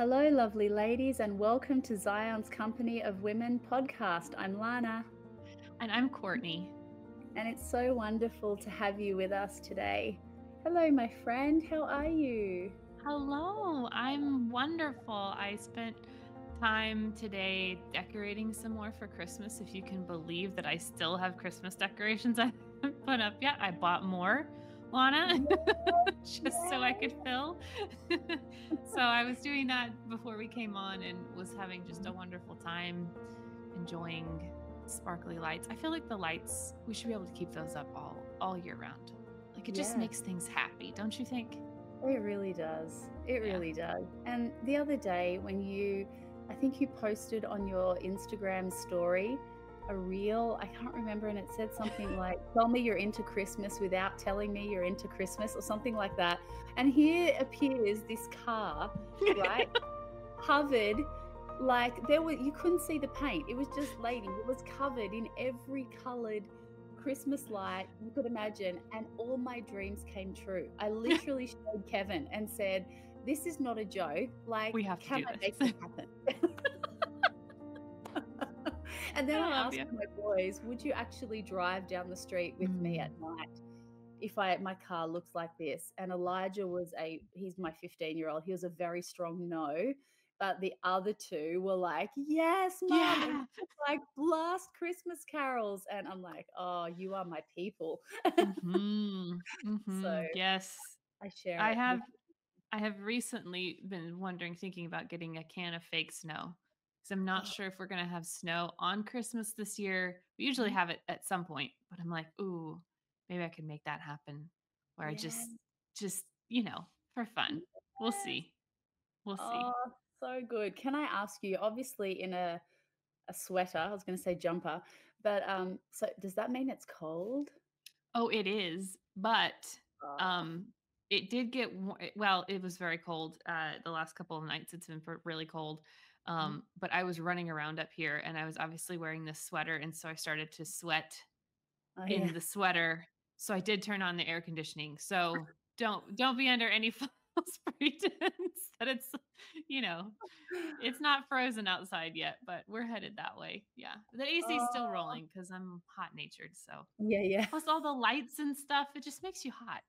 Hello, lovely ladies, and welcome to Zion's Company of Women podcast. I'm Lana. And I'm Courtney. And it's so wonderful to have you with us today. Hello, my friend. How are you? Hello. I'm wonderful. I spent time today decorating some more for Christmas. If you can believe that I still have Christmas decorations I haven't put up yet, I bought more. Lana, just Yay. so I could fill. so I was doing that before we came on and was having just a mm-hmm. wonderful time enjoying sparkly lights. I feel like the lights, we should be able to keep those up all all year round. Like it just makes things happy, don't you think? It really does. It yeah. really does. And the other day when you I think you posted on your Instagram story a reel. I can't remember, and it said something like, Tell me you're into Christmas without telling me you're into Christmas, or something like that. And here appears this car, right? covered like there was you couldn't see the paint it was just lady it was covered in every colored christmas light you could imagine and all my dreams came true i literally showed kevin and said this is not a joke like we have to can I make this happen And then I, I asked you. my boys, would you actually drive down the street with mm. me at night if I my car looks like this? And Elijah was a he's my 15 year old. He was a very strong no. But the other two were like, yes, mom, yeah. like blast Christmas carols. And I'm like, oh, you are my people. mm-hmm. Mm-hmm. So yes, I share. I have, I have recently been wondering, thinking about getting a can of fake snow because I'm not sure if we're going to have snow on Christmas this year. We usually mm-hmm. have it at some point, but I'm like, ooh, maybe I could make that happen where I just, just, you know, for fun. We'll see. We'll see. Oh, so good. Can I ask you, obviously in a, a sweater, I was going to say jumper, but um, so does that mean it's cold? Oh, it is. But oh. um, it did get well. It was very cold uh, the last couple of nights. It's been really cold. Mm-hmm. Um, but I was running around up here and I was obviously wearing this sweater. And so I started to sweat oh, in yeah. the sweater. So I did turn on the air conditioning. So don't don't be under any false pretense that it's you know it's not frozen outside yet, but we're headed that way. Yeah. The AC is still rolling because I'm hot natured. So yeah, yeah. Plus all the lights and stuff, it just makes you hot.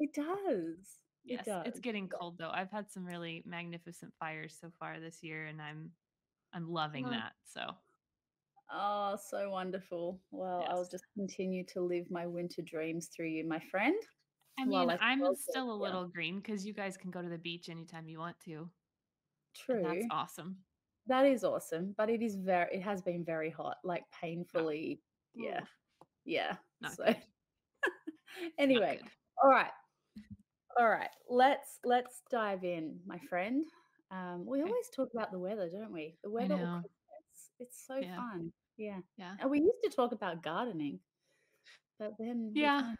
It does. Yes, it it's getting cold though. I've had some really magnificent fires so far this year, and I'm I'm loving oh. that. So. Oh, so wonderful. Well, yes. I'll just continue to live my winter dreams through you, my friend. I mean, I I'm still a little yeah. green because you guys can go to the beach anytime you want to. True. That's awesome. That is awesome, but it is very it has been very hot, like painfully. Yeah. Yeah. Not so anyway, all right. All right, let's let's dive in, my friend. Um, we okay. always talk about the weather, don't we? The weather. It's, it's so yeah. fun. Yeah. Yeah. And we used to talk about gardening, but then yeah.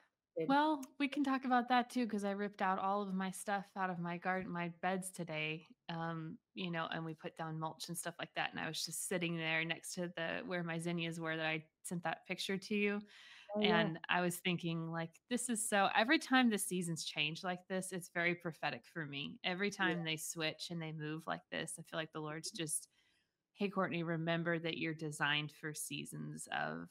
Well, we can talk about that too because I ripped out all of my stuff out of my garden, my beds today. Um, you know, and we put down mulch and stuff like that. And I was just sitting there next to the where my zinnias were that I sent that picture to you. Oh, and. I was thinking, like, this is so every time the seasons change like this, it's very prophetic for me. Every time yeah. they switch and they move like this, I feel like the Lord's just, hey, Courtney, remember that you're designed for seasons of,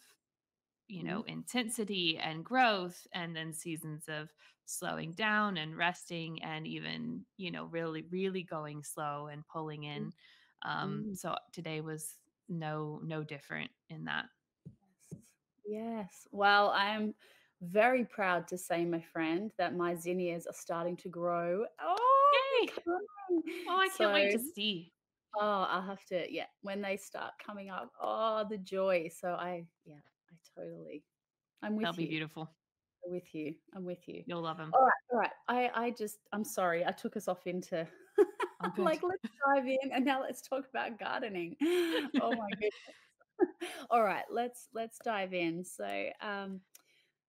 you know, mm-hmm. intensity and growth, and then seasons of slowing down and resting, and even, you know, really, really going slow and pulling in. Mm-hmm. Um, so today was no, no different in that. Yes. Well, I'm very proud to say, my friend, that my zinnias are starting to grow. Oh, Yay. oh I can't wait to see. Oh, I'll have to, yeah, when they start coming up. Oh, the joy. So I, yeah, I totally, I'm with you. That'll you. be beautiful. I'm with you. I'm with you. You'll love them. All right. All right. I, I just, I'm sorry. I took us off into like, let's dive in and now let's talk about gardening. Oh my goodness. All right, let's let's dive in. So, um,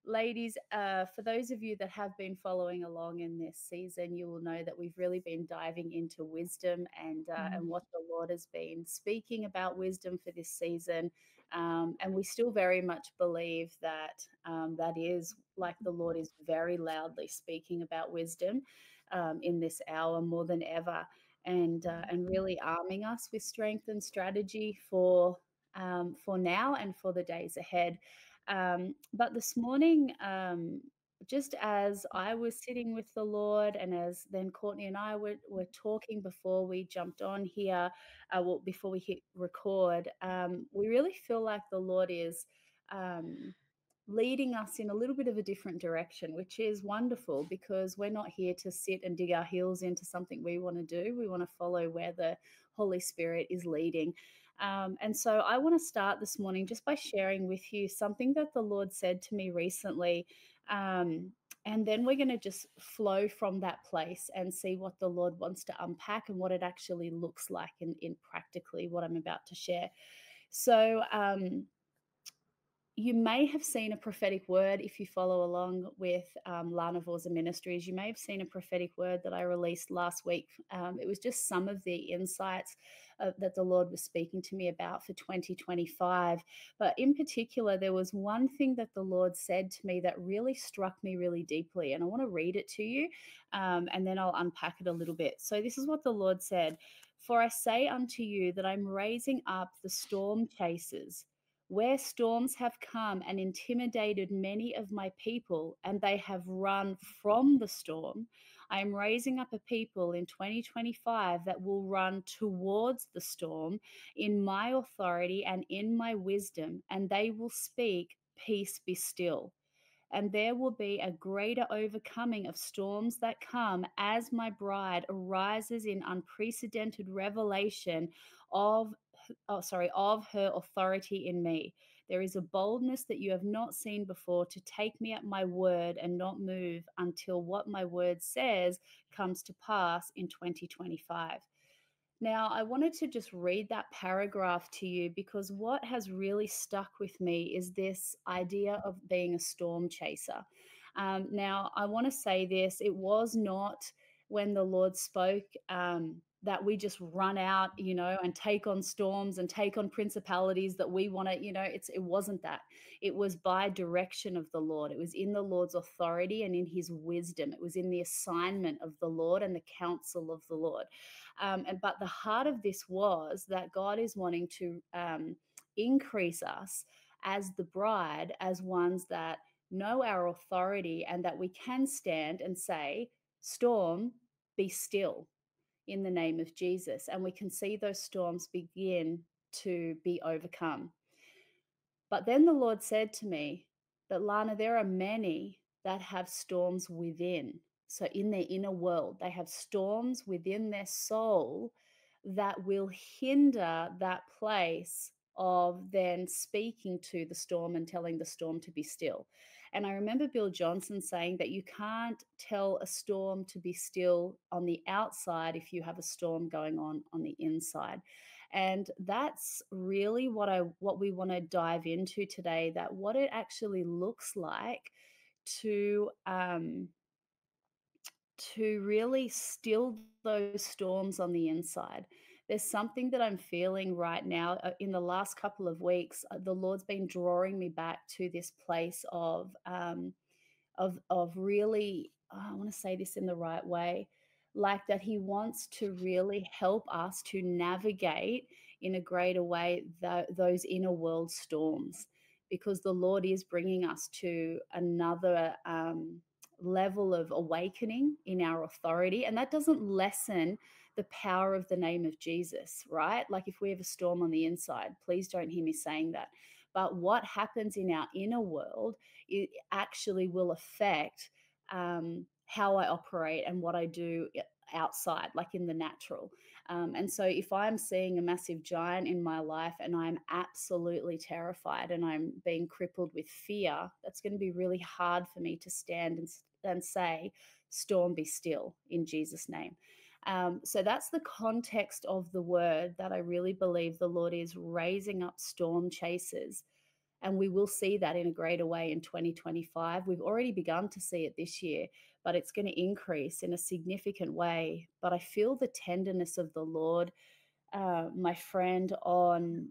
ladies, uh, for those of you that have been following along in this season, you will know that we've really been diving into wisdom and uh, mm. and what the Lord has been speaking about wisdom for this season. Um, and we still very much believe that um, that is like the Lord is very loudly speaking about wisdom um, in this hour more than ever. and uh, and really arming us with strength and strategy for um, for now and for the days ahead. Um, but this morning, um, just as I was sitting with the Lord, and as then Courtney and I were, were talking before we jumped on here, uh, well, before we hit record, um, we really feel like the Lord is. Um, leading us in a little bit of a different direction, which is wonderful because we're not here to sit and dig our heels into something we want to do. We want to follow where the Holy Spirit is leading. Um, and so I want to start this morning just by sharing with you something that the Lord said to me recently. Um, and then we're going to just flow from that place and see what the Lord wants to unpack and what it actually looks like in, in practically what I'm about to share. So, um, you may have seen a prophetic word if you follow along with um, Lana Vawser Ministries. You may have seen a prophetic word that I released last week. Um, it was just some of the insights uh, that the Lord was speaking to me about for 2025. But in particular, there was one thing that the Lord said to me that really struck me really deeply. And I want to read it to you um, and then I'll unpack it a little bit. So, this is what the Lord said For I say unto you that I'm raising up the storm chasers where storms have come and intimidated many of my people, and they have run from the storm, I am raising up a people in 2025 that will run towards the storm in my authority and in my wisdom, and they will speak, Peace be still. And there will be a greater overcoming of storms that come as my bride arises in unprecedented revelation of oh, sorry, of her authority in me. There is a boldness that you have not seen before to take me at my word and not move until what my word says comes to pass in 2025. Now, I wanted to just read that paragraph to you because what has really stuck with me is this idea of being a storm chaser. Um, now, I want to say this it was not when the Lord spoke. Um, that we just run out, you know, and take on storms and take on principalities that we want to, you know, it's it wasn't that. It was by direction of the Lord. It was in the Lord's authority and in his wisdom. It was in the assignment of the Lord and the counsel of the Lord. Um, and but the heart of this was that God is wanting to um, increase us as the bride, as ones that know our authority and that we can stand and say, Storm, be still in the name of Jesus. And we can see those storms begin to be overcome. But then the Lord said to me that, Lana, there are many that have storms within. So, in their inner world, they have storms within their soul that will hinder that place of then speaking to the storm and telling the storm to be still. And I remember Bill Johnson saying that you can't tell a storm to be still on the outside if you have a storm going on on the inside. And that's really what I what we want to dive into today that what it actually looks like to um to really still those storms on the inside there's something that I'm feeling right now uh, in the last couple of weeks. Uh, the Lord's been drawing me back to this place of um, of of really. Oh, I want to say this in the right way, like that He wants to really help us to navigate in a greater way those inner world storms, because the Lord is bringing us to another. Um, level of awakening in our authority and that doesn't lessen the power of the name of Jesus, right? Like if we have a storm on the inside, please don't hear me saying that. But what happens in our inner world it actually will affect um, how I operate and what I do outside, like in the natural. Um, and so, if I'm seeing a massive giant in my life and I'm absolutely terrified and I'm being crippled with fear, that's going to be really hard for me to stand and, and say, Storm, be still in Jesus' name. Um, so that's the context of the word that I really believe the Lord is raising up storm chasers. And we will see that in a greater way in 2025. We've already begun to see it this year, but it's going to increase in a significant way. But I feel the tenderness of the Lord, uh, my friend, on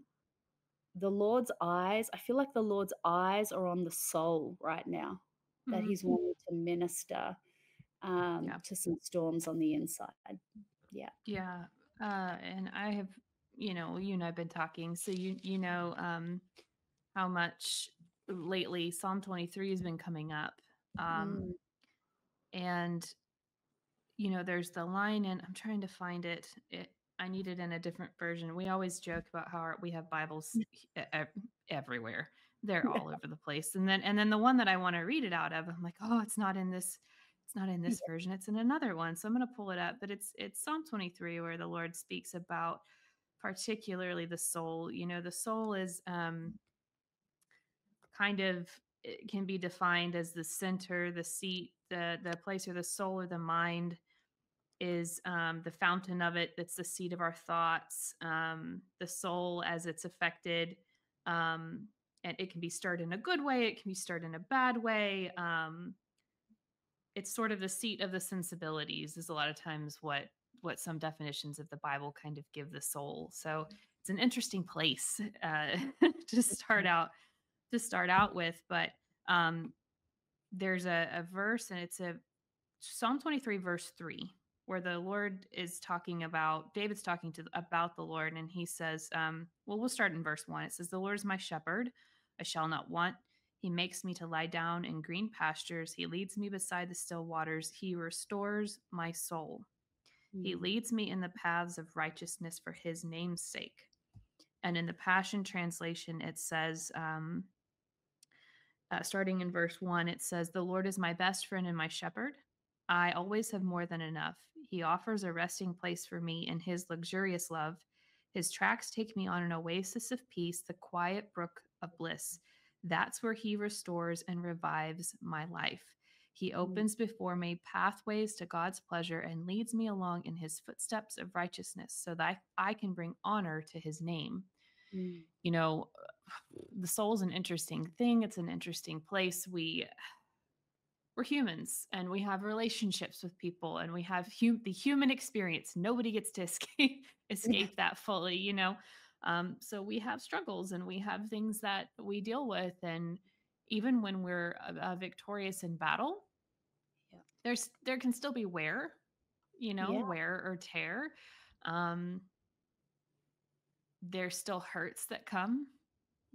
the Lord's eyes. I feel like the Lord's eyes are on the soul right now, that mm-hmm. He's wanting to minister um, yeah. to some storms on the inside. Yeah. Yeah. Uh, and I have, you know, you and I've been talking, so you you know um, how much lately Psalm 23 has been coming up. Um, Mm. and you know, there's the line, and I'm trying to find it. It I need it in a different version. We always joke about how our, we have Bibles everywhere. They're all over the place. And then and then the one that I want to read it out of, I'm like, oh, it's not in this. It's not in this Yeah. version. It's in another one. So I'm going to pull it up. But it's it's Psalm 23 where the Lord speaks about particularly the soul. You know, the soul is um, kind of it can be defined as the center, the seat, the the place where the soul or the mind is um, the fountain of it. That's the seat of our thoughts. Um, the soul, as it's affected, um, and it can be stirred in a good way. It can be stirred in a bad way. Um, it's sort of the seat of the sensibilities. Is a lot of times what what some definitions of the Bible kind of give the soul. So it's an interesting place uh, to start out to start out with, but um, there's a, a verse and it's a Psalm 23 verse 3 where the Lord is talking about David's talking to about the Lord and he says um well we'll start in verse 1 it says the Lord is my shepherd I shall not want he makes me to lie down in green pastures he leads me beside the still waters he restores my soul he Mm. leads me in the paths of righteousness for his name's sake and in the passion translation it says um uh, starting in verse 1, it says, The Lord is my best friend and my shepherd. I always have more than enough. He offers a resting place for me in his luxurious love. His tracks take me on an oasis of peace, the quiet brook of bliss. That's where he restores and revives my life. He opens before me pathways to God's pleasure and leads me along in his footsteps of righteousness so that I can bring honor to his name. Mm. you know the soul's an interesting thing. It's an interesting place. We we're humans and we have relationships with people and we have hu- the human experience. Nobody gets to escape escape that fully you know um, so we have struggles and we have things that we deal with and even when we're uh, victorious in battle Yeah. there's there can still be wear you know Yeah. wear or tear um, there's still hurts that come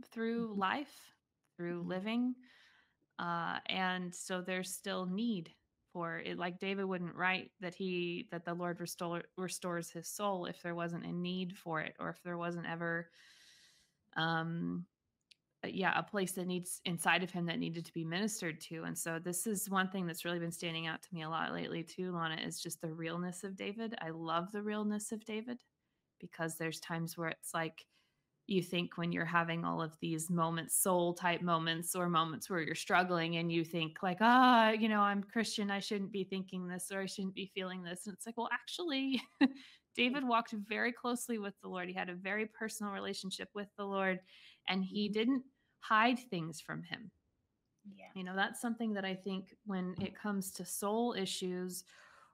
through Mhm. life, through Mhm. living. Uh, and so there's still need for it. Like David wouldn't write that he that the Lord restore, restores his soul if there wasn't a need for it, or if there wasn't ever um uh, yeah, a place that needs inside of him that needed to be ministered to. And so this is one thing that's really been standing out to me a lot lately too, Lana, is just the realness of David. I love the realness of David because there's times where it's like you think when you're having all of these moments, soul type moments, or moments where you're struggling and you think, like, ah, you know, I'm Christian, I shouldn't be thinking this or I shouldn't be feeling this. And it's like, well, actually, David walked very closely with the Lord. He had a very personal relationship with the Lord and he Mhm. didn't hide things from him. Yeah. You know, that's something that I think when it comes to soul issues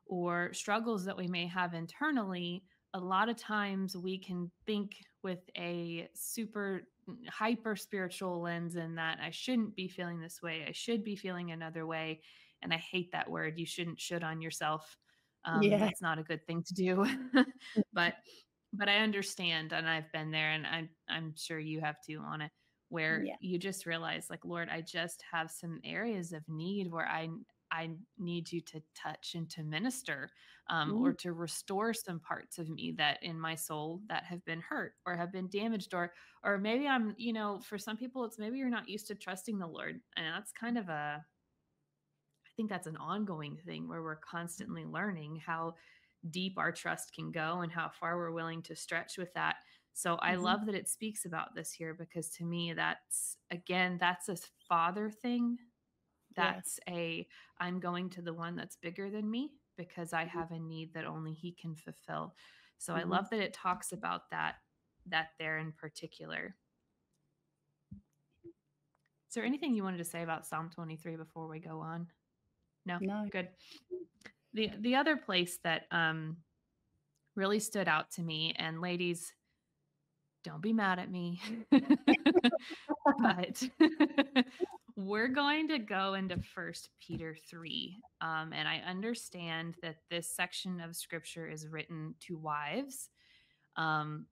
or struggles that we may have internally, a lot of times we can think with a super hyper spiritual lens in that I shouldn't be feeling this way. I should be feeling another way. And I hate that word. You shouldn't should on yourself. Um, Yeah. That's not a good thing to do. but but I understand and I've been there and I'm I'm sure you have too on it where Yeah. you just realize like Lord, I just have some areas of need where I I need you to touch and to minister um, or Mm. to restore some parts of me that in my soul that have been hurt or have been damaged or or maybe I'm you know for some people it's maybe you're not used to trusting the Lord and that's kind of a I think that's an ongoing thing where we're constantly learning how deep our trust can go and how far we're willing to stretch with that. So I Mhm. love that it speaks about this here because to me that's again that's a father thing. Yeah. That's a I'm going to the one that's bigger than me because I Mhm. have a need that only he can fulfill. So I Mhm. love that it talks about that that there in particular. Is there anything you wanted to say about Psalm 23 before we go on? No? No. Good. The the other place that um really stood out to me and ladies don't be mad at me but we're going to go into First Peter 3. Um, and I understand that this section of scripture is written to wives. Um,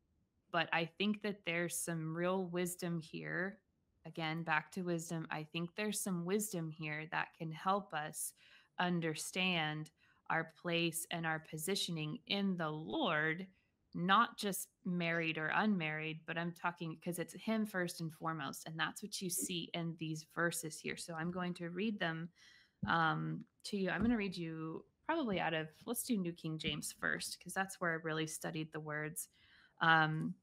but I think that there's some real wisdom here. Again, back to wisdom. I think there's some wisdom here that can help us understand our place and our positioning in the Lord not just married or unmarried, but I'm talking because it's him first and foremost. And that's what you see in these verses here. So I'm going to read them um, to you. I'm going to read you probably out of, let's do New King James first, because that's where I really studied the words. Um,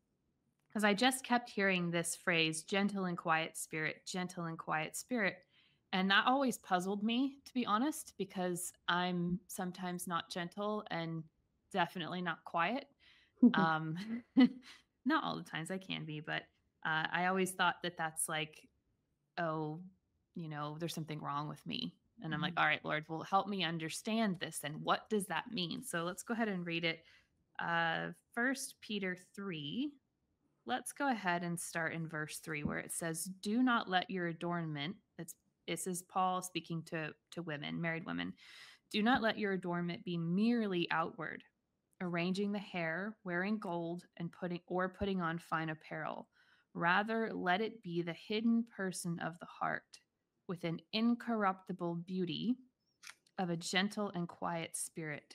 because I just kept hearing this phrase, gentle and quiet spirit, gentle and quiet spirit. And that always puzzled me, to be honest, because I'm sometimes not gentle and definitely not quiet. um, not all the times I can be, but uh, I always thought that that's like, oh, you know, there's something wrong with me. And I'm like, Mhm. all right, Lord, well, help me understand this. And what does that mean? So let's go ahead and read it. Uh, First Peter 3. Let's go ahead and start in verse 3 where it says, Do not let your adornment, it's this is Paul speaking to, to women, married women. Do not let your adornment be merely outward, arranging the hair, wearing gold, and putting or putting on fine apparel. Rather, let it be the hidden person of the heart, with an incorruptible beauty of a gentle and quiet spirit,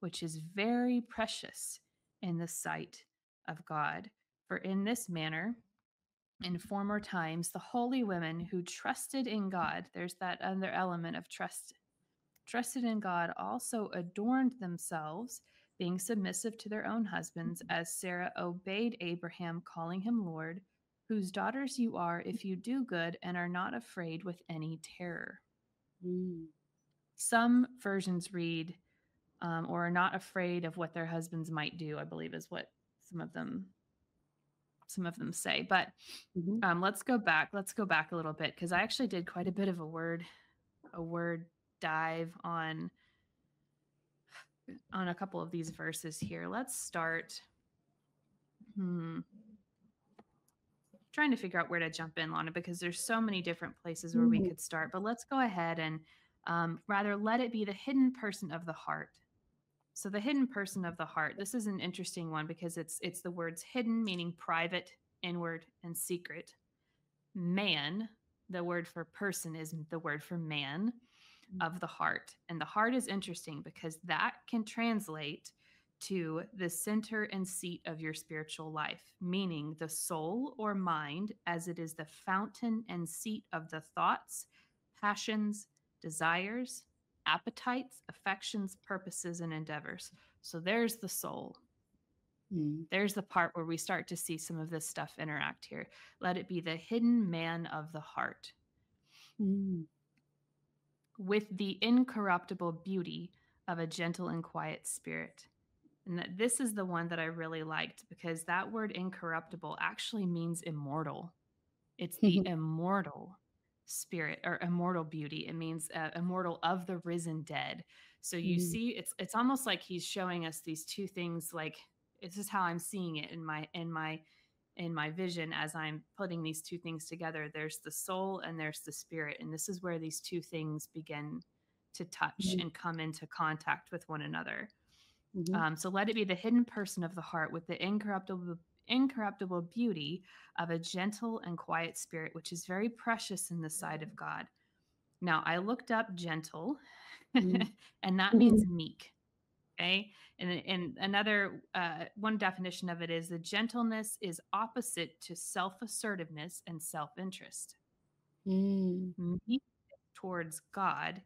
which is very precious in the sight of God. For in this manner, in former times, the holy women who trusted in God, there's that other element of trust, trusted in God, also adorned themselves, being submissive to their own husbands, as Sarah obeyed Abraham, calling him Lord, whose daughters you are if you do good and are not afraid with any terror. Mm. Some versions read, um, or are not afraid of what their husbands might do, I believe is what some of them some of them say. But Mhm. um, let's go back. Let's go back a little bit because I actually did quite a bit of a word, a word dive on on a couple of these verses here. Let's start. Hmm. Trying to figure out where to jump in, Lana, because there's so many different places where we Mhm. could start. But let's go ahead and um, rather let it be the hidden person of the heart. So the hidden person of the heart. This is an interesting one because it's it's the words hidden meaning private, inward, and secret. Man, the word for person is the word for man of the heart. And the heart is interesting because that can translate to the center and seat of your spiritual life, meaning the soul or mind, as it is the fountain and seat of the thoughts, passions, desires, appetites, affections, purposes, and endeavors. So there's the soul. Mm. There's the part where we start to see some of this stuff interact here. Let it be the hidden man of the heart Mm. With the incorruptible beauty of a gentle and quiet spirit. And that this is the one that I really liked because that word incorruptible actually means immortal. It's the immortal spirit or immortal beauty. It means uh, immortal of the risen dead. So you Mm. see, it's it's almost like he's showing us these two things. Like this is how I'm seeing it in my in my in my vision as I'm putting these two things together. There's the soul and there's the spirit, and this is where these two things begin to touch Mhm. and come into contact with one another. Mhm. Um, so let it be the hidden person of the heart with the incorruptible incorruptible beauty of a gentle and quiet spirit, which is very precious in the sight of God. Now I looked up gentle, Mm. and that means meek. Okay, and and another uh, one definition of it is the gentleness is opposite to self assertiveness and self interest. Mm. Towards God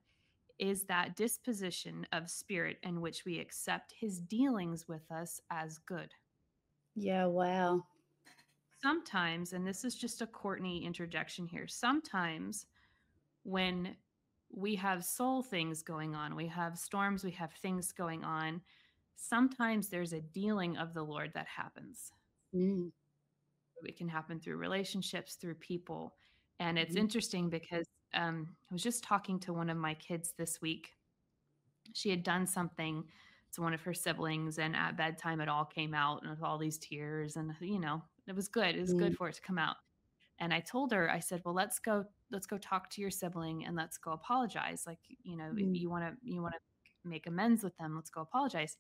is that disposition of spirit in which we accept his dealings with us as good. Yeah, wow. Sometimes, and this is just a Courtney interjection here, sometimes when we have soul things going on, we have storms, we have things going on, sometimes there's a dealing of the Lord that happens. Mm. It can happen through relationships, through people. And it's Mhm. interesting because um, I was just talking to one of my kids this week. She had done something to one of her siblings, and at bedtime, it all came out and with all these tears. And, you know, it was good. It was good Mm. for it to come out. And I told her, I said, well, let's go, let's go talk to your sibling and let's go apologize. Like, you know, Mm. if you want to, you want to make amends with them, let's go apologize.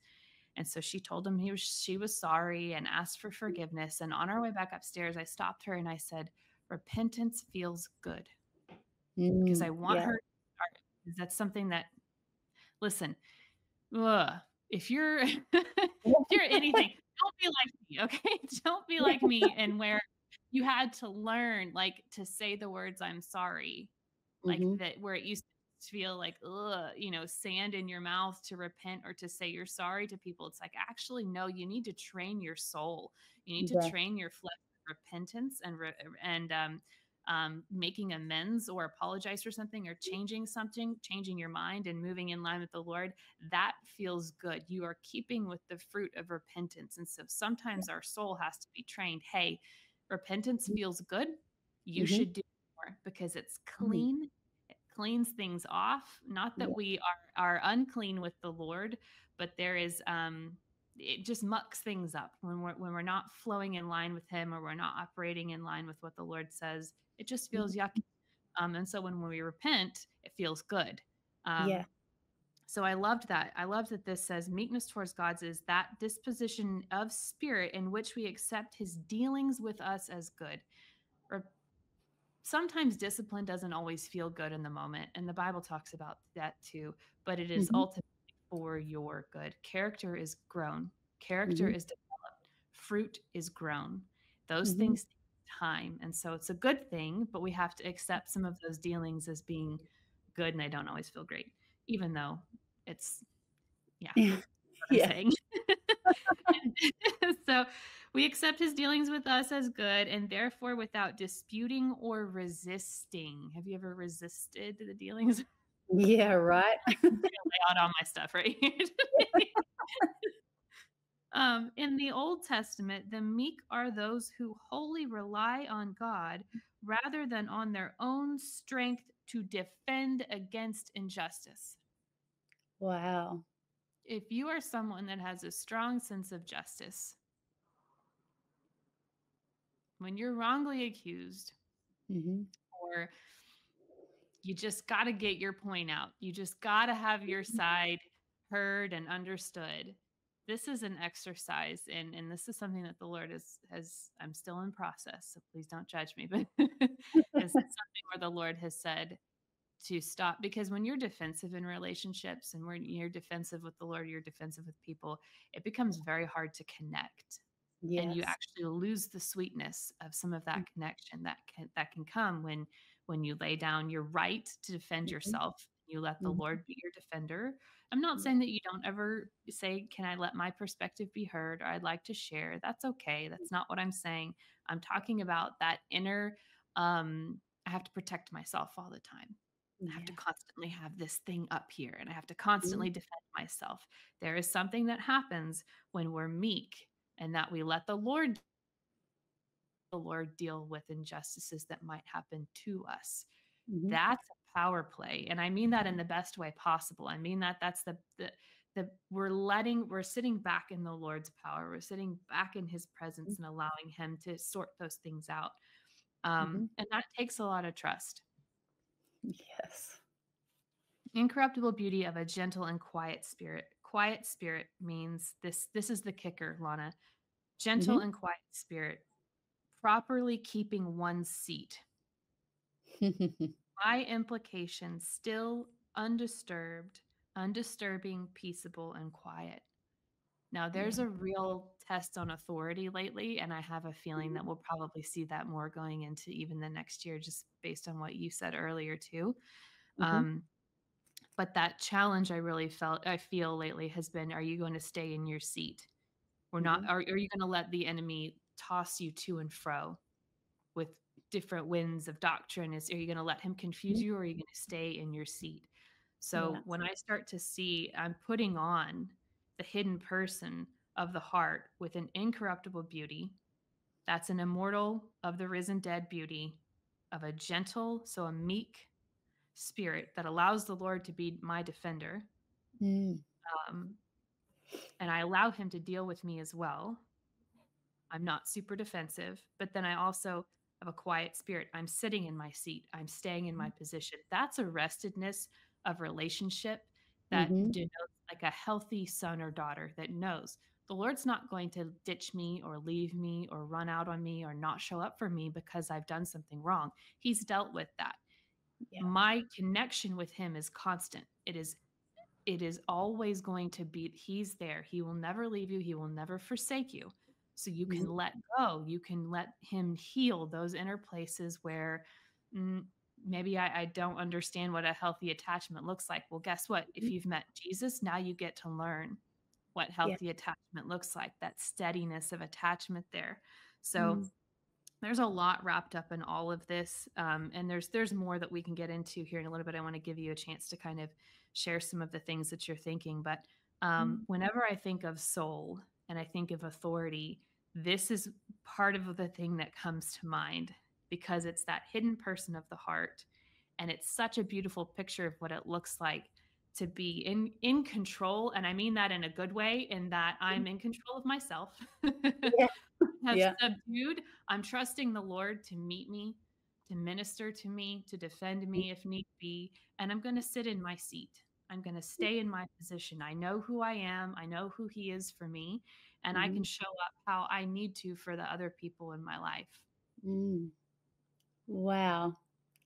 And so she told him he was she was sorry and asked for forgiveness. And on our way back upstairs, I stopped her and I said, repentance feels good because Mm, I want yeah. her. Because that's something that, listen, ugh, if you're if you're anything, don't be like me, okay? Don't be like me, and where you had to learn like to say the words "I'm sorry," like Mhm. that, where it used to feel like ugh, you know, sand in your mouth to repent or to say you're sorry to people. It's like actually no, you need to train your soul. You need to train your flesh repentance and re- and um, um, making amends or apologize for something or changing something, changing your mind and moving in line with the Lord, that feels good. You are keeping with the fruit of repentance. And so sometimes our soul has to be trained hey, repentance Mhm. feels good. You Mhm. should do more because it's Mhm. clean. It cleans things off. Not that Yeah. we are, are unclean with the Lord, but there is um it just mucks things up when we're when we're not flowing in line with him or we're not operating in line with what the Lord says. It just feels Mhm. yucky. Um, and so when we repent, it feels good. Um, Yeah. So I loved that. I loved that this says meekness towards God's is that disposition of spirit in which we accept his dealings with us as good. Or sometimes discipline doesn't always feel good in the moment. And the Bible talks about that too, but it is Mhm. ultimately for your good. Character is grown, character Mhm. is developed, fruit is grown. Those Mhm. things take time. And so it's a good thing, but we have to accept some of those dealings as being good. And I don't always feel great, even though it's, yeah, Yeah. Yeah. saying. so we accept his dealings with us as good and therefore without disputing or resisting. Have you ever resisted the dealings? Yeah, right? like I'm gonna lay out all my stuff right here. um, in the Old Testament, the meek are those who wholly rely on God rather than on their own strength to defend against injustice. Wow. If you are someone that has a strong sense of justice, when you're wrongly accused, Mhm. or you just got to get your point out. You just got to have your side heard and understood. This is an exercise and and this is something that the Lord is has I'm still in process, so please don't judge me, but this is something where the Lord has said to stop because when you're defensive in relationships and when you're defensive with the Lord, you're defensive with people, it becomes very hard to connect and you actually lose the sweetness of some of that connection that can that can come when when you lay down your right to defend Mhm. yourself you let the Mhm. lord be your defender. I'm not saying that you don't ever say can i let my perspective be heard or i'd like to share? That's okay that's not what i'm saying. I'm talking about that inner um i have to protect myself all the time I have to constantly have this thing up here and I have to constantly defend myself. There is something that happens when we're meek and that we let the Lord the Lord deal with injustices that might happen to us. Mhm. That's a power play. And I mean that in the best way possible. I mean that that's the the the we're letting we're sitting back in the Lord's power. We're sitting back in his presence and allowing him to sort those things out. Um, Mhm. and that takes a lot of trust. Yes. incorruptible beauty of a gentle and quiet spirit quiet spirit means this this is the kicker lana gentle Mhm. and quiet spirit properly keeping one's seat by implication still undisturbed undisturbing peaceable and quiet now there's a real test on authority lately and i have a feeling that we'll probably see that more going into even the next year just based on what you said earlier too Mhm. um, but that challenge I really felt I feel lately has been are you going to stay in your seat? We're not Mhm. are, are you going to let the enemy toss you to and fro with different winds of doctrine? Is are you going to let him confuse Mhm. you or are you going to stay in your seat? So Yeah. when I start to see I'm putting on the hidden person of the heart with an incorruptible beauty, that's an immortal of the risen dead beauty of a gentle, so a meek spirit that allows the Lord to be my defender. Mm. Um, and I allow him to deal with me as well. I'm not super defensive, but then I also have a quiet spirit. I'm sitting in my seat. I'm staying in my position. That's a restedness of relationship that Mm-hmm. denotes like a healthy son or daughter that knows the Lord's not going to ditch me or leave me or run out on me or not show up for me because I've done something wrong. He's dealt with that. Yeah. My connection with him is constant. It is it is always going to be he's there. He will never leave you. He will never forsake you. So you can Mhm. let go. You can let him heal those inner places where mm, maybe I, I don't understand what a healthy attachment looks like. Well, guess what? If Mhm. you've met Jesus, now you get to learn what Yeah. healthy attachment looks like, that steadiness of attachment there. So Mm. there's a lot wrapped up in all of this um, and there's there's more that we can get into here in a little bit i want to give you a chance to kind of share some of the things that you're thinking but um, Mm. whenever i think of soul and i think of authority this is part of the thing that comes to mind because it's that hidden person of the heart and it's such a beautiful picture of what it looks like to be in in control and i mean that in a good way in that i'm in control of myself Yeah. have Yeah. subdued. I'm trusting the Lord to meet me, to minister to me, to defend me if need be. And I'm going to sit in my seat. I'm going to stay in my position. I know who I am. I know who He is for me. And I Mhm. can show up how I need to for the other people in my life. Mm. Wow.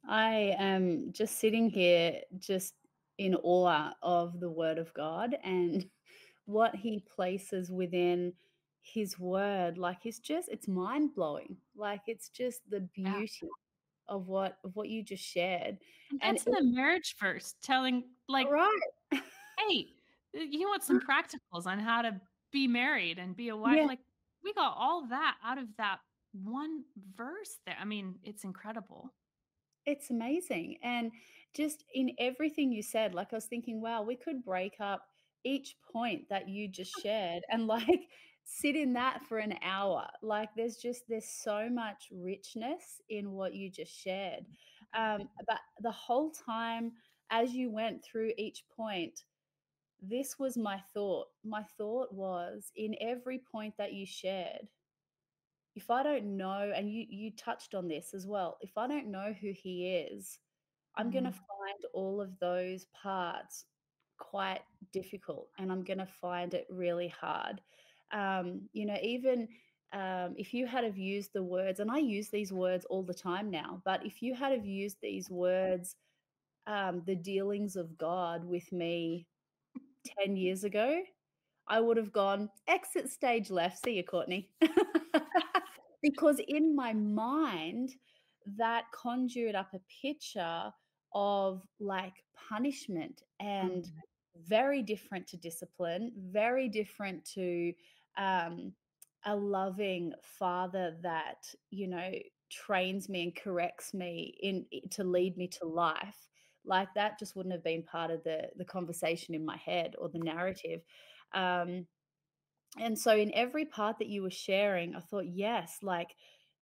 I am just sitting here, just in awe of the Word of God and what He places within His Word. Like it's just, it's mind blowing. Like it's just the Yeah. beauty of what of what you just shared. And And that's in the marriage first, telling, like, right, hey, you want some practicals on how to be married and be a wife. yeah, Like, we got all that out of that one verse there. I mean, it's incredible. it's amazing. And just in everything you said, like I was thinking, wow, we could break up each point that you just shared and like sit in that for an hour. Like there's just there's so much richness in what you just shared. Um, but the whole time as you went through each point, this was my thought. My thought was in every point that you shared, if I don't know, and you you touched on this as well, if I don't know who he is, I'm gonna Mhm. find all of those parts quite difficult, and I'm gonna find it really hard. Um, you know, even um, if you had have used the words, and I use these words all the time now, but if you had have used these words, um, the dealings of God with me 10 years ago, I would have gone, exit stage left. See you, Courtney. because in my mind, that conjured up a picture of like punishment and Mhm. very different to discipline, very different to um, a loving father that, you know, trains me and corrects me in to lead me to life like that just wouldn't have been part of the the conversation in my head or the narrative um and so in every part that you were sharing, I thought, yes, like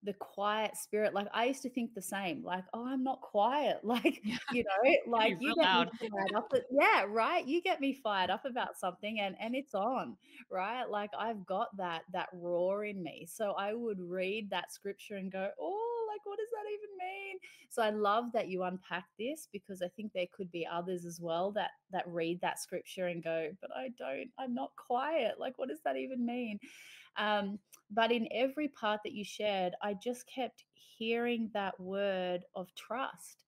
the quiet spirit. Like I used to think the same, like, oh, I'm not quiet. Like, Yeah, you know, like you get me fired up. Yeah, right. You get me fired up about something and and it's on, right? Like I've got that that roar in me. So I would read that scripture and go, oh, like what does that even mean? So I love that you unpack this because I think there could be others as well that that read that scripture and go, but I don't, I'm not quiet. Like, what does that even mean? Um, but in every part that you shared, I just kept hearing that word of trust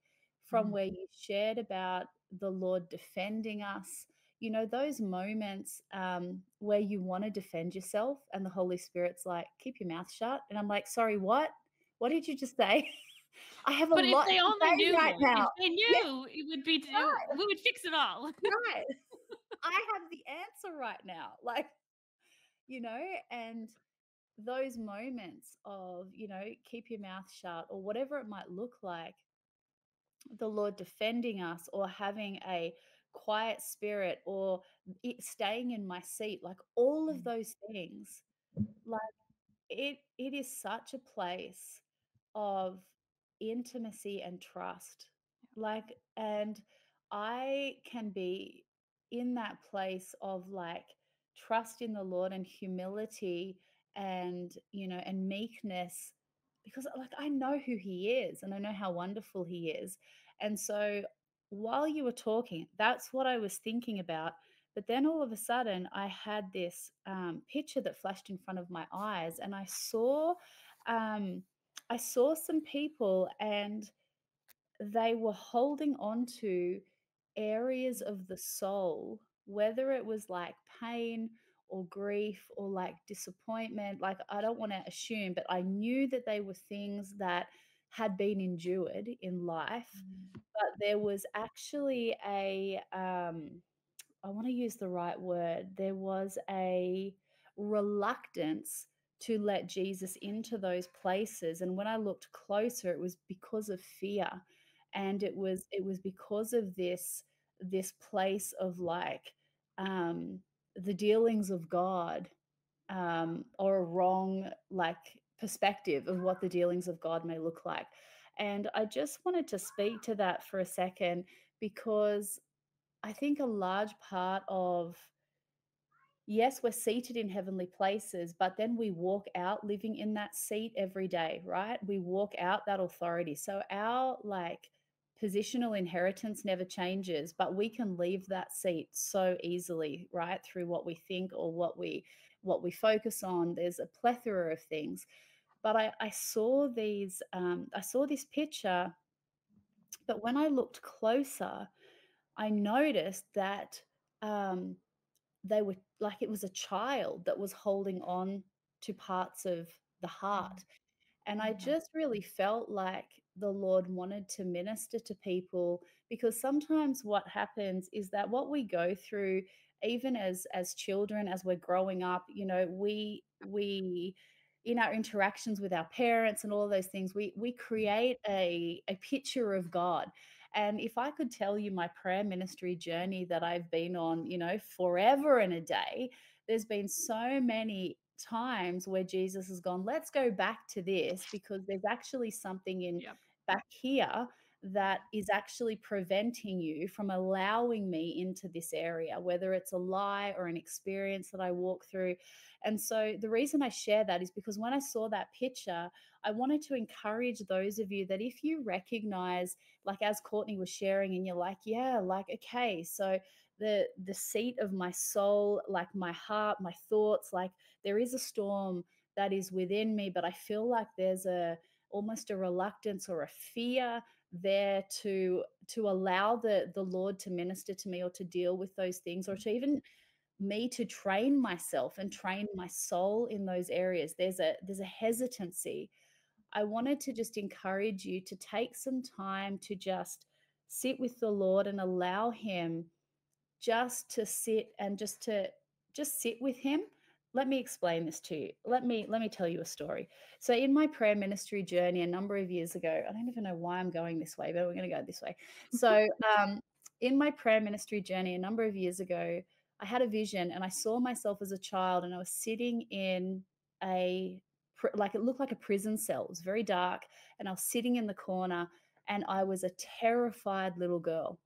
from Mhm. where you shared about the Lord defending us. You know, those moments um, where you want to defend yourself, and the Holy Spirit's like, keep your mouth shut. And I'm like, sorry, what? What did you just say? I have a But if lot they only say right knew, if now. they knew, it would be right, we would fix it all. right. I have the answer right now. Like, you know, and those moments of, you know, keep your mouth shut or whatever it might look like, the Lord defending us or having a quiet spirit or it staying in my seat, like all of Mm, those things, like it it is such a place of intimacy and trust. Like, and I can be in that place of like trust in the Lord and humility and, you know, and meekness because like I know who he is and I know how wonderful he is. And so while you were talking, that's what I was thinking about. But then all of a sudden, I had this um, picture that flashed in front of my eyes, and I saw, um, I saw some people, and they were holding on to areas of the soul, whether it was like pain or grief or like disappointment. Like, I don't want to assume, but I knew that they were things that had been endured in life. Mm, But there was actually a, um, I want to use the right word. There was a reluctance to let Jesus into those places. And when I looked closer, it was because of fear. And it was it was because of this this place of like um the dealings of God um or a wrong like perspective of what the dealings of God may look like. And I just wanted to speak to that for a second because I think a large part of yes, we're seated in heavenly places, but then we walk out living in that seat every day, right? We walk out that authority. So our like positional inheritance never changes, but we can leave that seat so easily, right? Through what we think or what we what we focus on. There's a plethora of things. But I, I saw these, um, I saw this picture, but when I looked closer, I noticed that um, they were like it was a child that was holding on to parts of the mm, heart. And I mm, just really felt like the Lord wanted to minister to people because sometimes what happens is that what we go through even as as children as we're growing up, you know, we we in our interactions with our parents and all of those things, we we create a a picture of God. And if I could tell you my prayer ministry journey that I've been on, you know, forever and a day, there's been so many times where Jesus has gone, let's go back to this because there's actually something in Yep. back here that is actually preventing you from allowing me into this area, whether it's a lie or an experience that I walk through. And so the reason I share that is because when I saw that picture, I wanted to encourage those of you that if you recognize, like as Courtney was sharing, and you're like, yeah, like, okay, so the the seat of my soul like my heart my thoughts like there is a storm that is within me but i feel like there's a almost a reluctance or a fear there to to allow the the lord to minister to me or to deal with those things or mm. to even me to train myself and train my soul in those areas. There's a there's a hesitancy. I wanted to just encourage you to take some time to just sit with the lord and allow him just to sit and just to just sit with him let me explain this to you. Let me let me tell you a story. So in my prayer ministry journey a number of years ago i don't even know why i'm going this way but we're going to go this way. So um in my prayer ministry journey a number of years ago i had a vision and i saw myself as a child and i was sitting in a like it looked like a prison cell. It was very dark and i was sitting in the corner and i was a terrified little girl.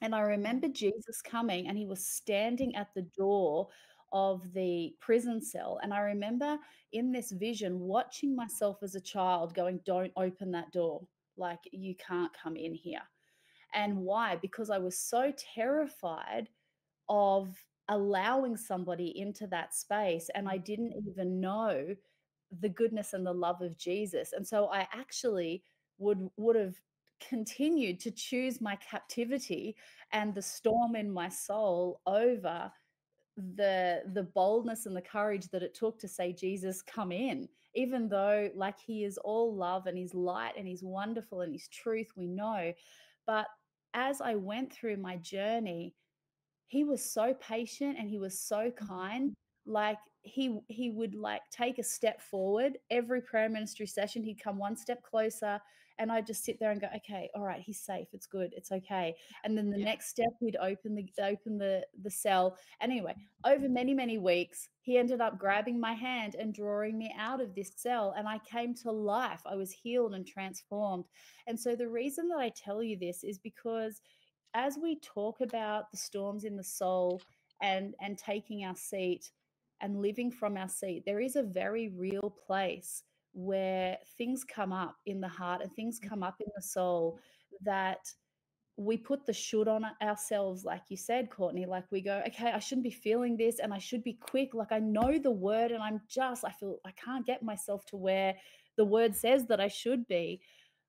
And I remember Jesus coming and he was standing at the door of the prison cell. And I remember in this vision watching myself as a child going, Don't open that door. Like, you can't come in here. And why? Because I was so terrified of allowing somebody into that space and I didn't mm. even know the goodness and the love of Jesus. And so I actually would would have continued to choose my captivity and the storm in my soul over the the boldness and the courage that it took to say Jesus come in even though like he is all love and he's light and he's wonderful and he's truth we know but as I went through my journey he was so patient and he was so kind. Mm-hmm. Like he he would like take a step forward every prayer ministry session. He'd come one step closer, and I'd just sit there and go, "Okay, all right, he's safe. It's good. It's okay." And then the Yeah. next step, he'd open the open the the cell. And anyway, over many many weeks, he ended up grabbing my hand and drawing me out of this cell, and I came to life. I was healed and transformed. And so the reason that I tell you this is because as we talk about the storms in the soul and and taking our seat and living from our seat there is a very real place where things come up in the heart and things mm-hmm. come up in the soul that we put the should on ourselves, like you said, Courtney. Like we go, okay, I shouldn't be feeling this and I should be quick. Like I know the word and I'm just, I feel I can't get myself to where the word says that I should be.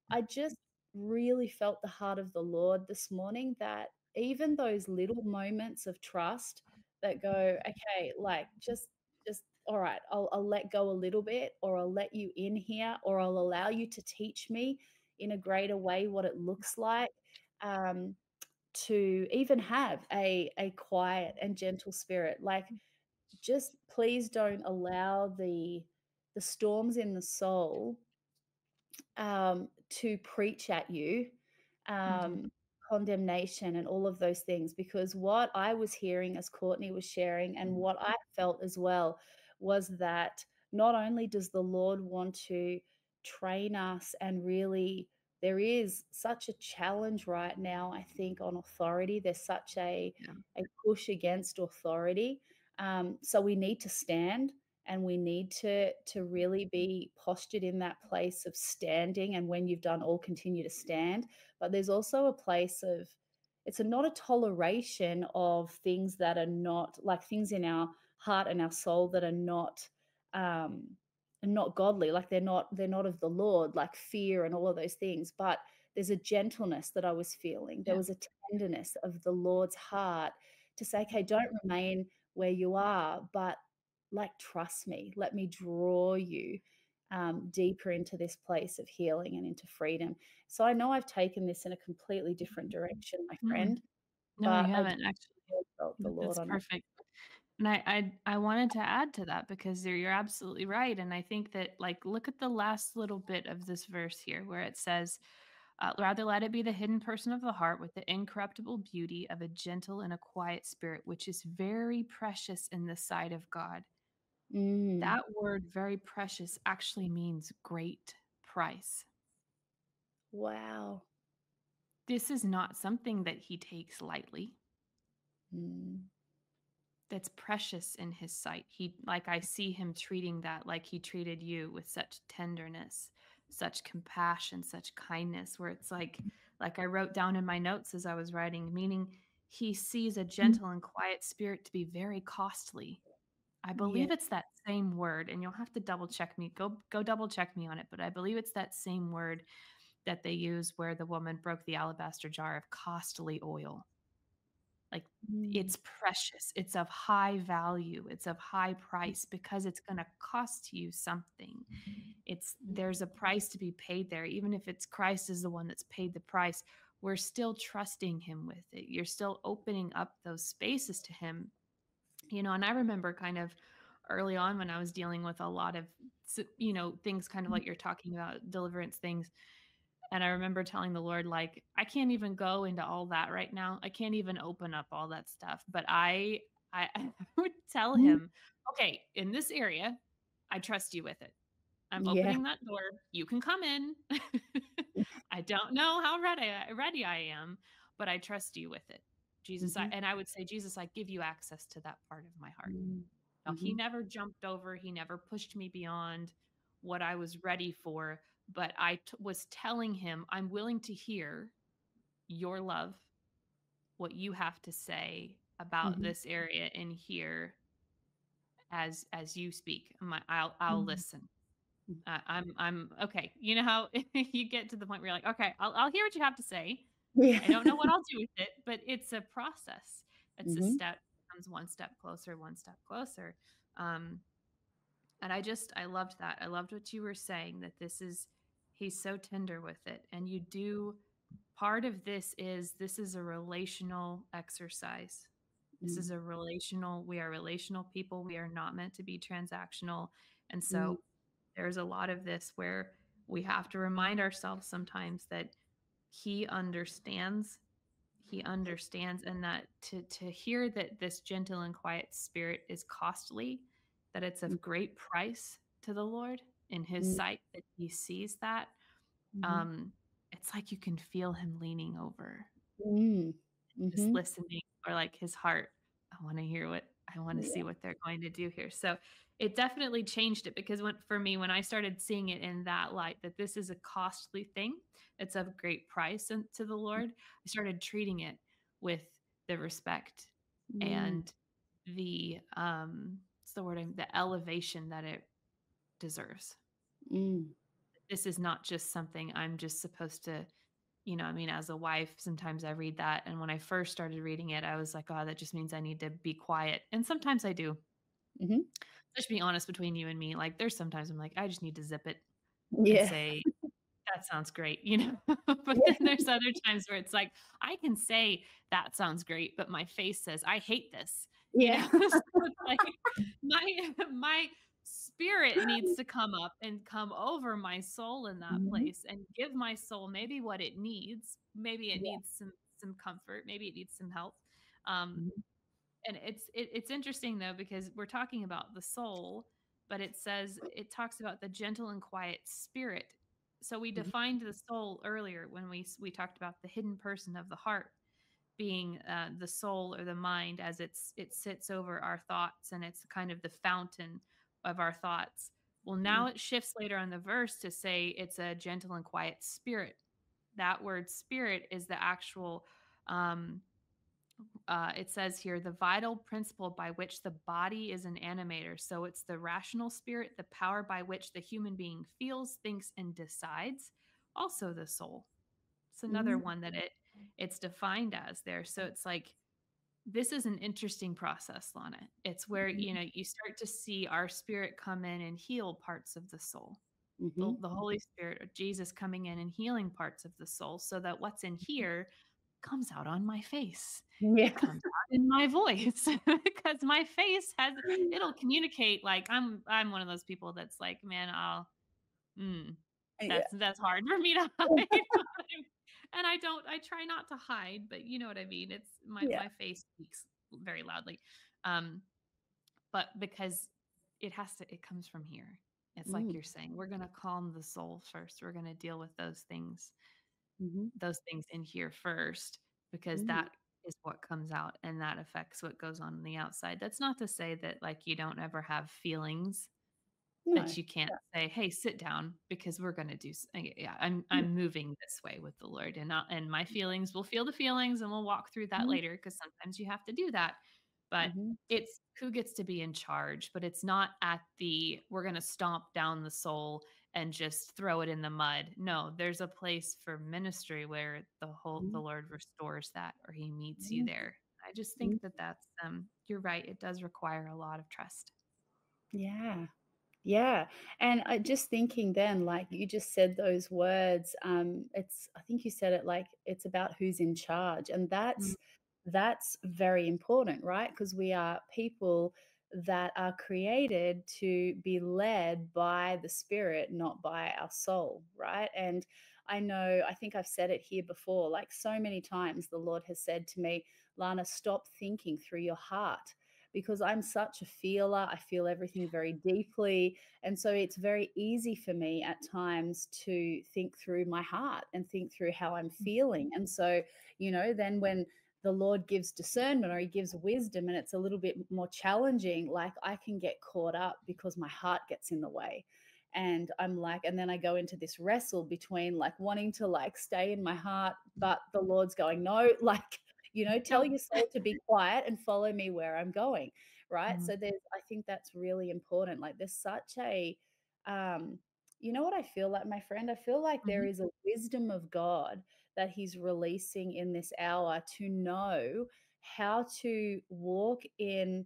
I just really felt the heart of the Lord this morning that even those little moments of trust that go, okay, like just, just, all right, I'll, I'll let go a little bit, or I'll let you in here, or I'll allow you to teach me in a greater way what it looks like um, to even have a a quiet and gentle spirit. Like, just please don't allow the the storms in the soul um, to preach at you Mhm. um, condemnation and all of those things. Because what I was hearing as Courtney was sharing, and what I felt as well, was that not only does the Lord want to train us and really there is such a challenge right now, I think, on authority. There's such a, Yeah. a push against authority. Um, so we need to stand and we need to to really be postured in that place of standing and when you've done all continue to stand but there's also a place of it's a, not a toleration of things that are not like things in our heart and our soul that are not um not godly like they're not they're not of the lord like fear and all of those things but there's a gentleness that i was feeling there Yeah. was a tenderness of the lord's heart to say okay don't remain where you are but like trust me let me draw you um, deeper into this place of healing and into freedom so i know i've taken this in a completely different direction my Mm. friend No, you i haven't actually. felt the lord That's on perfect. And I, I I wanted to add to that because you're, you're absolutely right. And I think that like look at the last little bit of this verse here where it says, uh, rather let it be the hidden person of the heart with the incorruptible beauty of a gentle and a quiet spirit, which is very precious in the sight of God. mm, That word very precious actually means great price. wow This is not something that he takes lightly. mm, that's precious in his sight. He like I see him treating that like he treated you with such tenderness, such compassion, such kindness where it's like mm-hmm. like I wrote down in my notes as I was writing meaning he sees a mm-hmm. gentle and quiet spirit to be very costly. I yeah believe it's that same word and you'll have to double check me. Go go double check me on it, but I believe it's that same word that they use where the woman broke the alabaster jar of costly oil. Like mm, it's precious, it's of high value, it's of high mm. price because it's going to cost you something. Mm-hmm. It's mm-hmm. there's a price to be paid there even if it's Christ is the one that's paid the price. We're still trusting him with it. You're still opening up those spaces to him. You know, and I remember kind of early on when I was dealing with a lot of you know, things kind of mm. like you're talking about deliverance things and I remember telling the Lord, like, I can't even go into all that right now. I can't even open up all that stuff. But I, I, I would tell mm, him, okay, in this area, I trust you with it. I'm yeah opening that door. You can come in. I don't know how ready I, ready I am, but I trust you with it. Jesus, I, hmm and I would say, Jesus, I give you access to that part of my heart. Now, he hmm never jumped over, he never pushed me beyond what I was ready for, but I t- was telling him, I'm willing to hear your love, what you have to say about hmm this area in here as as you speak. My, I'll I'll hmm listen. Uh, I'm I'm okay. You know how you get to the point where you're like, okay, I'll I'll hear what you have to say. yeah I don't know what I'll do with it, but it's a process. It's a hmm step comes one step closer, one step closer. Um, and I just, I loved that. I loved what you were saying that this is, he's so tender with it. And you do, part of this is, this is a relational exercise. This is mm, a relational, we are relational people. We are not meant to be transactional. And mm, so there's a lot of this where we have to remind ourselves sometimes that he understands he understands and that to to hear that this gentle and quiet spirit is costly that it's mm, of great price to the lord in his mm, sight that he sees that mhm, um it's like you can feel him leaning over mm, just mhm. listening or like his heart i want to hear what I want to Yeah. see what they're going to do here. So it definitely changed it because when for me, when I started seeing it in that light, that this is a costly thing, it's of great price and to the Lord, I started treating it with the respect Mm, and the um what's the word the elevation that it deserves. mm, This is not just something I'm just supposed to you know, I mean, as a wife, sometimes I read that. And when I first started reading it, I was like, oh, that just means I need to be quiet. And sometimes I do. mhm. Let's be honest between you and me. Like, there's sometimes I'm like, I just need to zip it and Yeah. say, that sounds great, you know? but then there's other times where it's like, I can say that sounds great, but my face says, I hate this, you know? Yeah. so like my my spirit needs to come up and come over my soul in that Mhm. place and give my soul maybe what it needs. Maybe it Yeah. needs some some comfort, maybe it needs some help. Um, Mhm. and it's it, it's interesting though because we're talking about the soul but it says it talks about the gentle and quiet spirit so we Mhm. defined the soul earlier when we we talked about the hidden person of the heart being uh, the soul or the mind as it's it sits over our thoughts and it's kind of the fountain of our thoughts well now Mhm. it shifts later on the verse to say it's a gentle and quiet spirit that word spirit is the actual um, uh, it says here the vital principle by which the body is an animator. So it's the rational spirit, the power by which the human being feels, thinks, and decides. Also the soul. It's another Mhm. one that it it's defined as there. So it's like this is an interesting process, Lana. It's where you Mhm. know you start to see our spirit come in and heal parts of the soul. The, Mhm. the Holy Spirit or Jesus coming in and healing parts of the soul so that what's in here comes out on my face. Yeah. It comes out in my voice because my face has it'll communicate like I'm I'm one of those people that's like, man, I'll mm, Yeah. that's that's hard for me to hide. And I don't I try not to hide, but you know what I mean. It's my Yeah. my face speaks very loudly. Um but because it has to it comes from here. It's like Mm. you're saying, we're going to calm the soul first. We're going to deal with those things Mhm. those things in here first because Mm. that is what comes out and that affects what goes on on the outside. That's not to say that like you don't ever have feelings No. that you can't Yeah. say, "Hey, sit down because we're going to do yeah, I'm I'm moving this way with the Lord." And not, and my feelings will feel the feelings and we'll walk through that Mhm. later because sometimes you have to do that. But Mhm. it's who gets to be in charge, but it's not at the we're going to stomp down the soul and just throw it in the mud. No, there's a place for ministry where the whole the Mhm. Lord restores that or he meets you Mhm. there. I just think that that's um you're right, it does require a lot of trust. Yeah. Yeah. And I just thinking then, like you just said those words, um, it's I think you said it like it's about who's in charge. And that's that's very important, right? Because we are people that are created to be led by the spirit, not by our soul, right? And I know, I think I've said it here before, like so many times the Lord has said to me, Lana, stop thinking through your heart because I'm such a feeler. I feel everything very deeply. And so it's very easy for me at times to think through my heart and think through how I'm mm, feeling. And so, you know, then when the Lord gives discernment or he gives wisdom and it's a little bit more challenging, like I can get caught up because my heart gets in the way. And I'm like, and then I go into this wrestle between like wanting to like stay in my heart, but the Lord's going, no, like, you know, tell your soul to be quiet and follow me where I'm going. Right. Mm, So there's, I think that's really important. Like there's such a, um, you know what I feel like, my friend? I feel like there mhm, is a wisdom of God that He's releasing in this hour to know how to walk in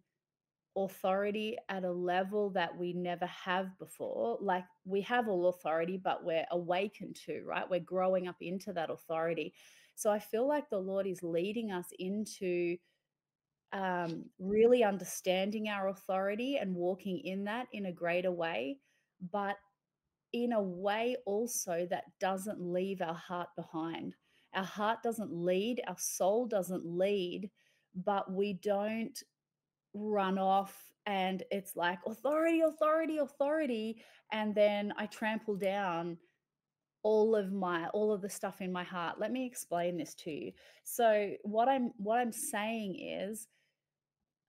authority at a level that we never have before. Like we have all authority, but we're awakened to, right? We're growing up into that authority. So I feel like the Lord is leading us into um, really understanding our authority and walking in that in a greater way, but in a way also that doesn't leave our heart behind. Our heart doesn't lead, our soul doesn't lead, but we don't run off and it's like authority, authority, authority. And then I trample down all of my all of the stuff in my heart. Let me explain this to you. So what I'm what I'm saying is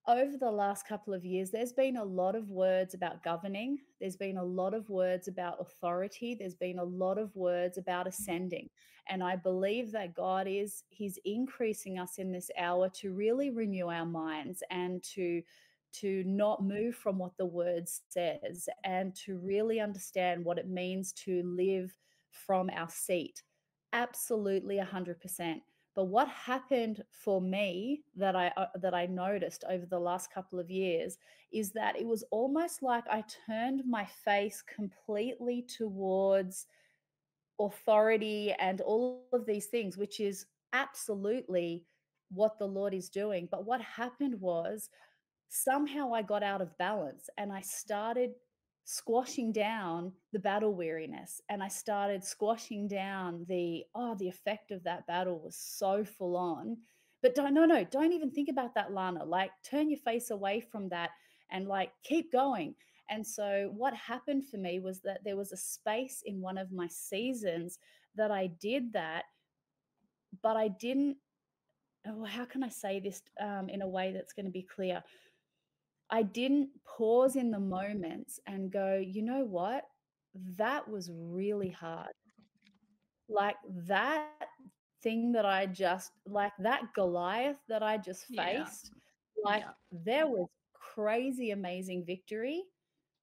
over the last couple of years, there's been a lot of words about governing. There's been a lot of words about authority. There's been a lot of words about mm-hmm. ascending. And I believe that God is, He's increasing us in this hour to really renew our minds and to to not move from what the word says and to really understand what it means to live from our seat. Absolutely 100%. But what happened for me that I uh, that I noticed over the last couple of years is that it was almost like I turned my face completely towards authority and all of these things, which is absolutely what the Lord is doing. But what happened was somehow I got out of balance and I started squashing down the battle weariness and I started squashing down the oh the effect of that battle was so full on. But don't no no don't even think about that Lana like turn your face away from that and like keep going. And so what happened for me was that there was a space in one of my seasons that I did that but I didn't oh how can I say this um, in a way that's going to be clear I didn't pause in the moments and go, "You know what? That was really hard." Like, that thing that I just like, that Goliath that I just Yeah. faced, like, Yeah. there was crazy amazing victory,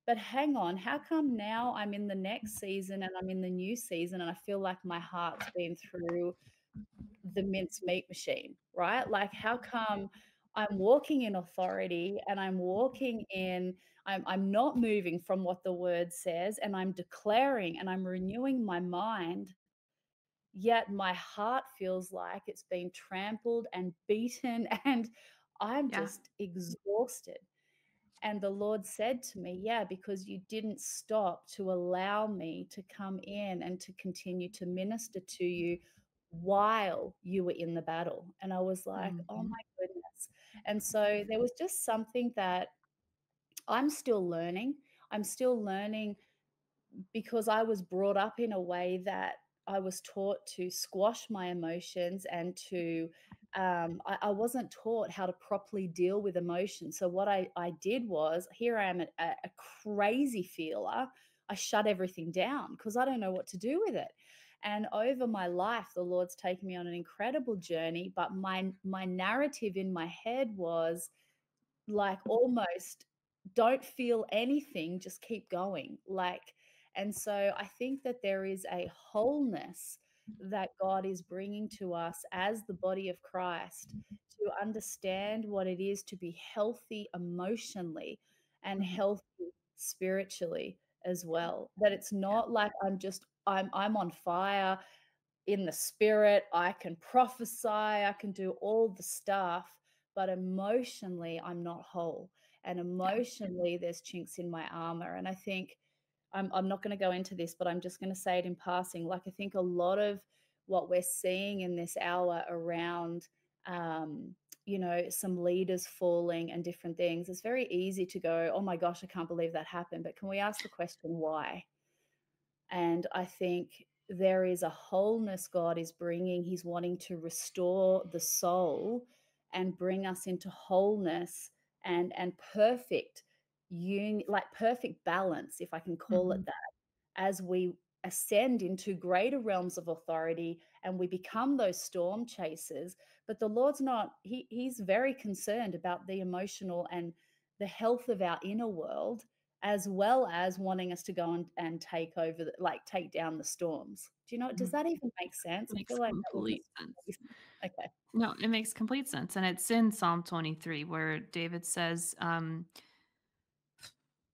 but hang on, how come now I'm in the next season and I'm in the new season and I feel like my heart's been through the mincemeat machine, right? Like, how come I'm walking in authority and I'm walking in, I'm, I'm not moving from what the word says, and I'm declaring and I'm renewing my mind, yet my heart feels like it's been trampled and beaten, and I'm Yeah. just exhausted. And the Lord said to me, Yeah, because you didn't stop to allow me to come in and to continue to minister to you while you were in the battle. And I was like, Oh Mhm. my goodness. And so there was just something that I'm still learning. I'm still learning because I was brought up in a way that I was taught to squash my emotions and to um, I, I wasn't taught how to properly deal with emotions. So what I, I did was here I am a a crazy feeler. I shut everything down because I don't know what to do with it. And over my life, the Lord's taken me on an incredible journey. But my my narrative in my head was like almost don't feel anything, just keep going. Like, and so I think that there is a wholeness that God is bringing to us as the body of Christ to understand what it is to be healthy emotionally and Mhm. healthy spiritually as well. That it's not like I'm just I'm I'm on fire in the spirit, I can prophesy, I can do all the stuff, but emotionally, I'm not whole. And emotionally, there's chinks in my armor. And I think I'm, I'm not going to go into this, but I'm just going to say it in passing. Like, I think a lot of what we're seeing in this hour around, um, you know, some leaders falling and different things, it's very easy to go, oh my gosh, I can't believe that happened. But can we ask the question why? And I think there is a wholeness God is bringing. He's wanting to restore the soul and bring us into wholeness and and perfect union, like perfect balance, if I can call it Mhm. that, as we ascend into greater realms of authority and we become those storm chasers. But the Lord's not, he, He's very concerned about the emotional and the health of our inner world as well as wanting us to go and, and take over, the, like take down the storms. Do you know? Does Mhm. that even make sense? I Makes feel like complete sense. okay. No, it makes complete sense. And it's in Psalm 23 where David says, um,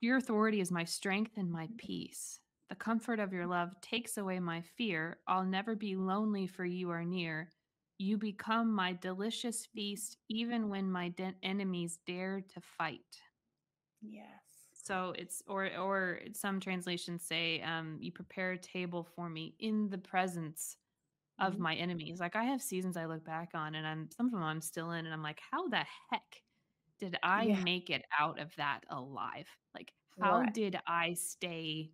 Your authority is my strength and my peace. The comfort of your love takes away my fear. I'll never be lonely, for you are near. You become my delicious feast, even when my de- enemies dare to fight. Yes. So it's or or some translations say, um, "You prepare a table for me in the presence of Mhm. my enemies." Like I have seasons I look back on, and I'm some of them I'm still in, and I'm like, "How the heck did I Yeah. make it out of that alive? Like, how Right. did I stay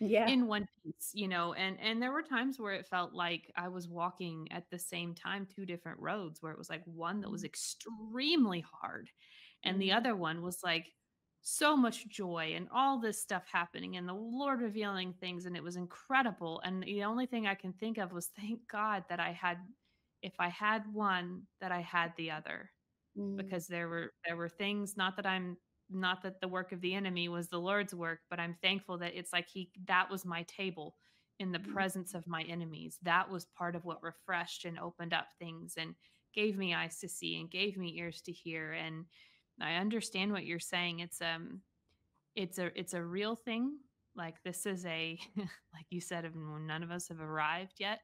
Yeah. in one piece, you know, and and there were times where it felt like I was walking at the same time 2 different roads where it was like one that was Mm, extremely hard and the mm, other one was like so much joy and all this stuff happening and the Lord revealing things and it was incredible and the only thing I can think of was thank God that I had if I had one that I had the other mm, because there were there were things not that I'm not that the work of the enemy was the Lord's work, but I'm thankful that it's like he that was my table in the mm, presence of my enemies. That was part of what refreshed and opened up things and gave me eyes to see and gave me ears to hear and I understand what you're saying. It's um it's a it's a real thing. Like this is a like you said none of us have arrived yet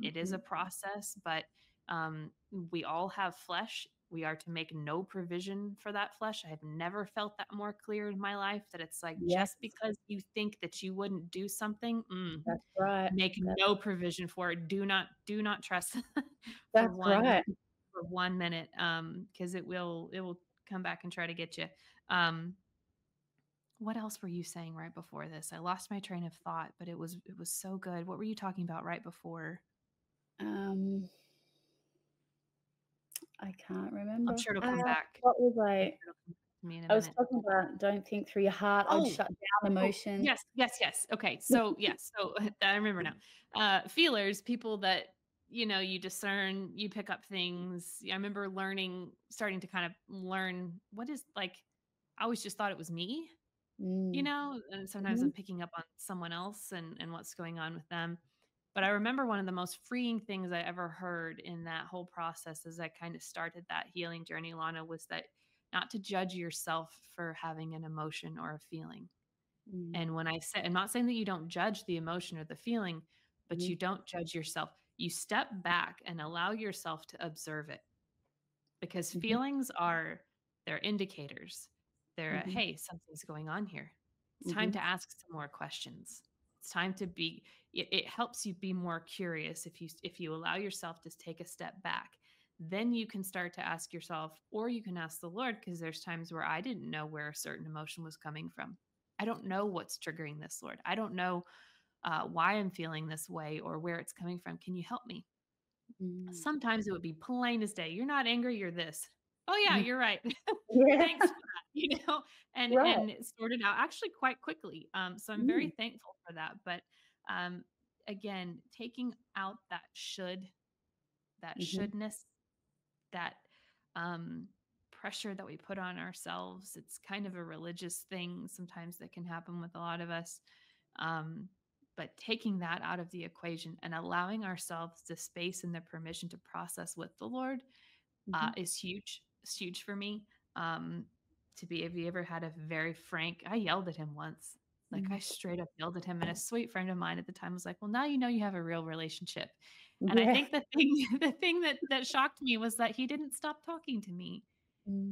it is a mhm. process, but um, we all have flesh. We are to make no provision for that flesh. I have never felt that more clear in my life that it's like Yes, just because you think that you wouldn't do something, mm, that's right. make That no provision for it. Do not do not trust for that's one right. for one minute um because it will it will come back and try to get you. Um what else were you saying right before this? I lost my train of thought, but it was it was so good. What were you talking about right before? Um, I can't remember. I'm sure it'll Uh, come back. what was I sure it'll come to me I was talking about don't think through your heart. Oh, shut down oh, emotions. yes, yes, yes. Okay, so yes, so I remember now. Uh, feelers, people that you know, you discern, you pick up things. I remember learning, starting to kind of learn what is like. I always just thought it was me, you Mm, know, and sometimes mhm, I'm picking up on someone else and and what's going on with them. But I remember one of the most freeing things I ever heard in that whole process as I kind of started that healing journey, Lana, was that not to judge yourself for having an emotion or a feeling mm, And when I say I'm not saying that you don't judge the emotion or the feeling, but mhm, you don't judge yourself. You step back and allow yourself to observe it because mhm, feelings are they're indicators. They're a, mhm, hey, something's going on here. It's time mhm, to ask some more questions. It's time to be it, it helps you be more curious if you if you allow yourself to take a step back. Then you can start to ask yourself or you can ask the Lord because there's times where I didn't know where a certain emotion was coming from. I don't know what's triggering this, Lord. I don't know uh, why I'm feeling this way or where it's coming from. Can you help me? mm. Sometimes it would be plain as day. You're not angry, you're this. Oh yeah, you're right. Yeah, Thanks for that, you know, and right. and it sorted out actually quite quickly. Um, so I'm very Mm, thankful for that. But um, again, taking out that should, that mhm, shouldness, that um, pressure that we put on ourselves. It's kind of a religious thing sometimes that can happen with a lot of us. Um, but taking that out of the equation and allowing ourselves the space and the permission to process with the Lord uh, mhm, is huge. It's huge for me. Um, to be, have you ever had a very frank? I yelled at him once. Like I mm. straight up yelled at him, and a sweet friend of mine at the time was like, "Well, now you know you have a real relationship." And I think the thing, the thing that that shocked me was that he didn't stop talking to me.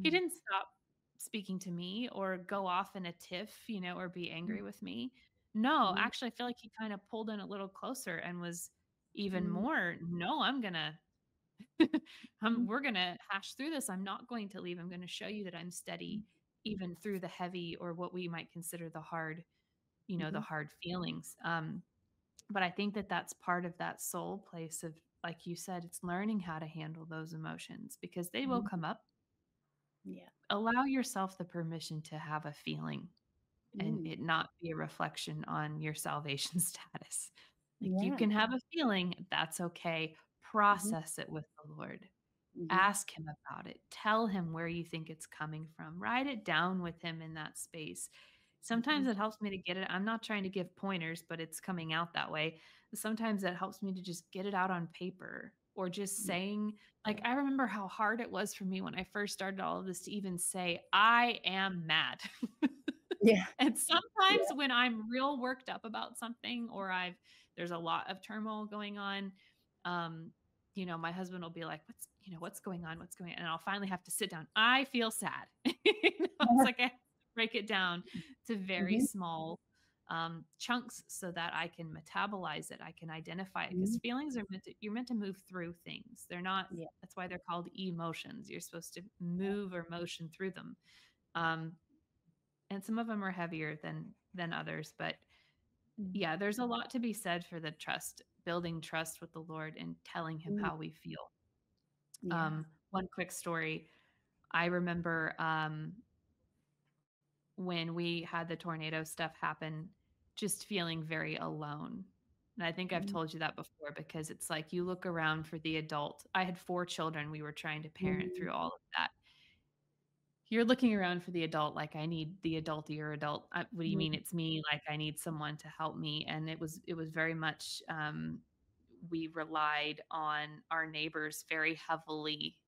He Mm, didn't stop speaking to me or go off in a tiff, you know, or be mm, angry with me. No, mm, actually, I feel like he kind of pulled in a little closer and was even mm, more, no, I'm gonna mhm, um, we're going to hash through this. I'm not going to leave. I'm going to show you that I'm steady even through the heavy or what we might consider the hard, you know, the mhm, hard feelings. Um, but I think that that's part of that soul place of, like you said, it's learning how to handle those emotions because they will mhm. come up. Yeah. Allow yourself the permission to have a feeling and Mm, it not be a reflection on your salvation status. Like you can have a feeling, that's okay. Mhm, Process it with the Lord mhm, Ask him about it. Tell him where you think it's coming from. Write it down with him in that space. Sometimes mhm, it helps me to get it. I'm not trying to give pointers, but it's coming out that way. Sometimes it helps me to just get it out on paper or just mm, saying, like, I remember how hard it was for me when I first started all of this to even say, I am mad. yeah, and sometimes yeah, when I'm real worked up about something or I've, there's a lot of turmoil going on, um, you know, my husband will be like, "What's you know what's going on? What's going on?" And I'll finally have to sit down. I feel sad. you know, it's like I break it down to very mhm, small um, chunks so that I can metabolize it. I can identify it because mhm, feelings are meant to you're meant to move through things. They're not. yeah, That's why they're called emotions. You're supposed to move or motion through them. Um, and some of them are heavier than than others, but Mm. Yeah, there's a lot to be said for the trust, building trust with the Lord and telling him Mm. how we feel. Yeah. Um, one quick story. I remember um, when we had the tornado stuff happen, just feeling very alone. And I think I've Mm. told you that before because it's like you look around for the adult. I had four children. We were trying to parent Mm. through all of that. You're looking around for the adult, like I need the adult, adultier adult. Uh, what do you mean it's me? Like I need someone to help me. And it was it was very much um, we relied on our neighbors very heavily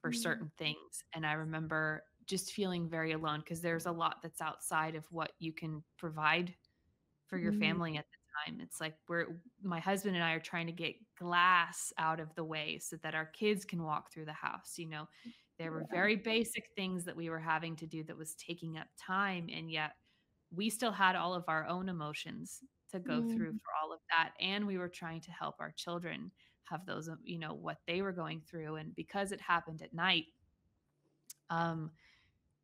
for Mm. certain things. And I remember just feeling very alone because there's a lot that's outside of what you can provide for your Mm. family at the time. It's like we're my husband and I are trying to get glass out of the way so that our kids can walk through the house. You know, there were very basic things that we were having to do that was taking up time. And yet we still had all of our own emotions to go through Mm. for all of that. And we were trying to help our children have those, you know, what they were going through. And because it happened at night, um,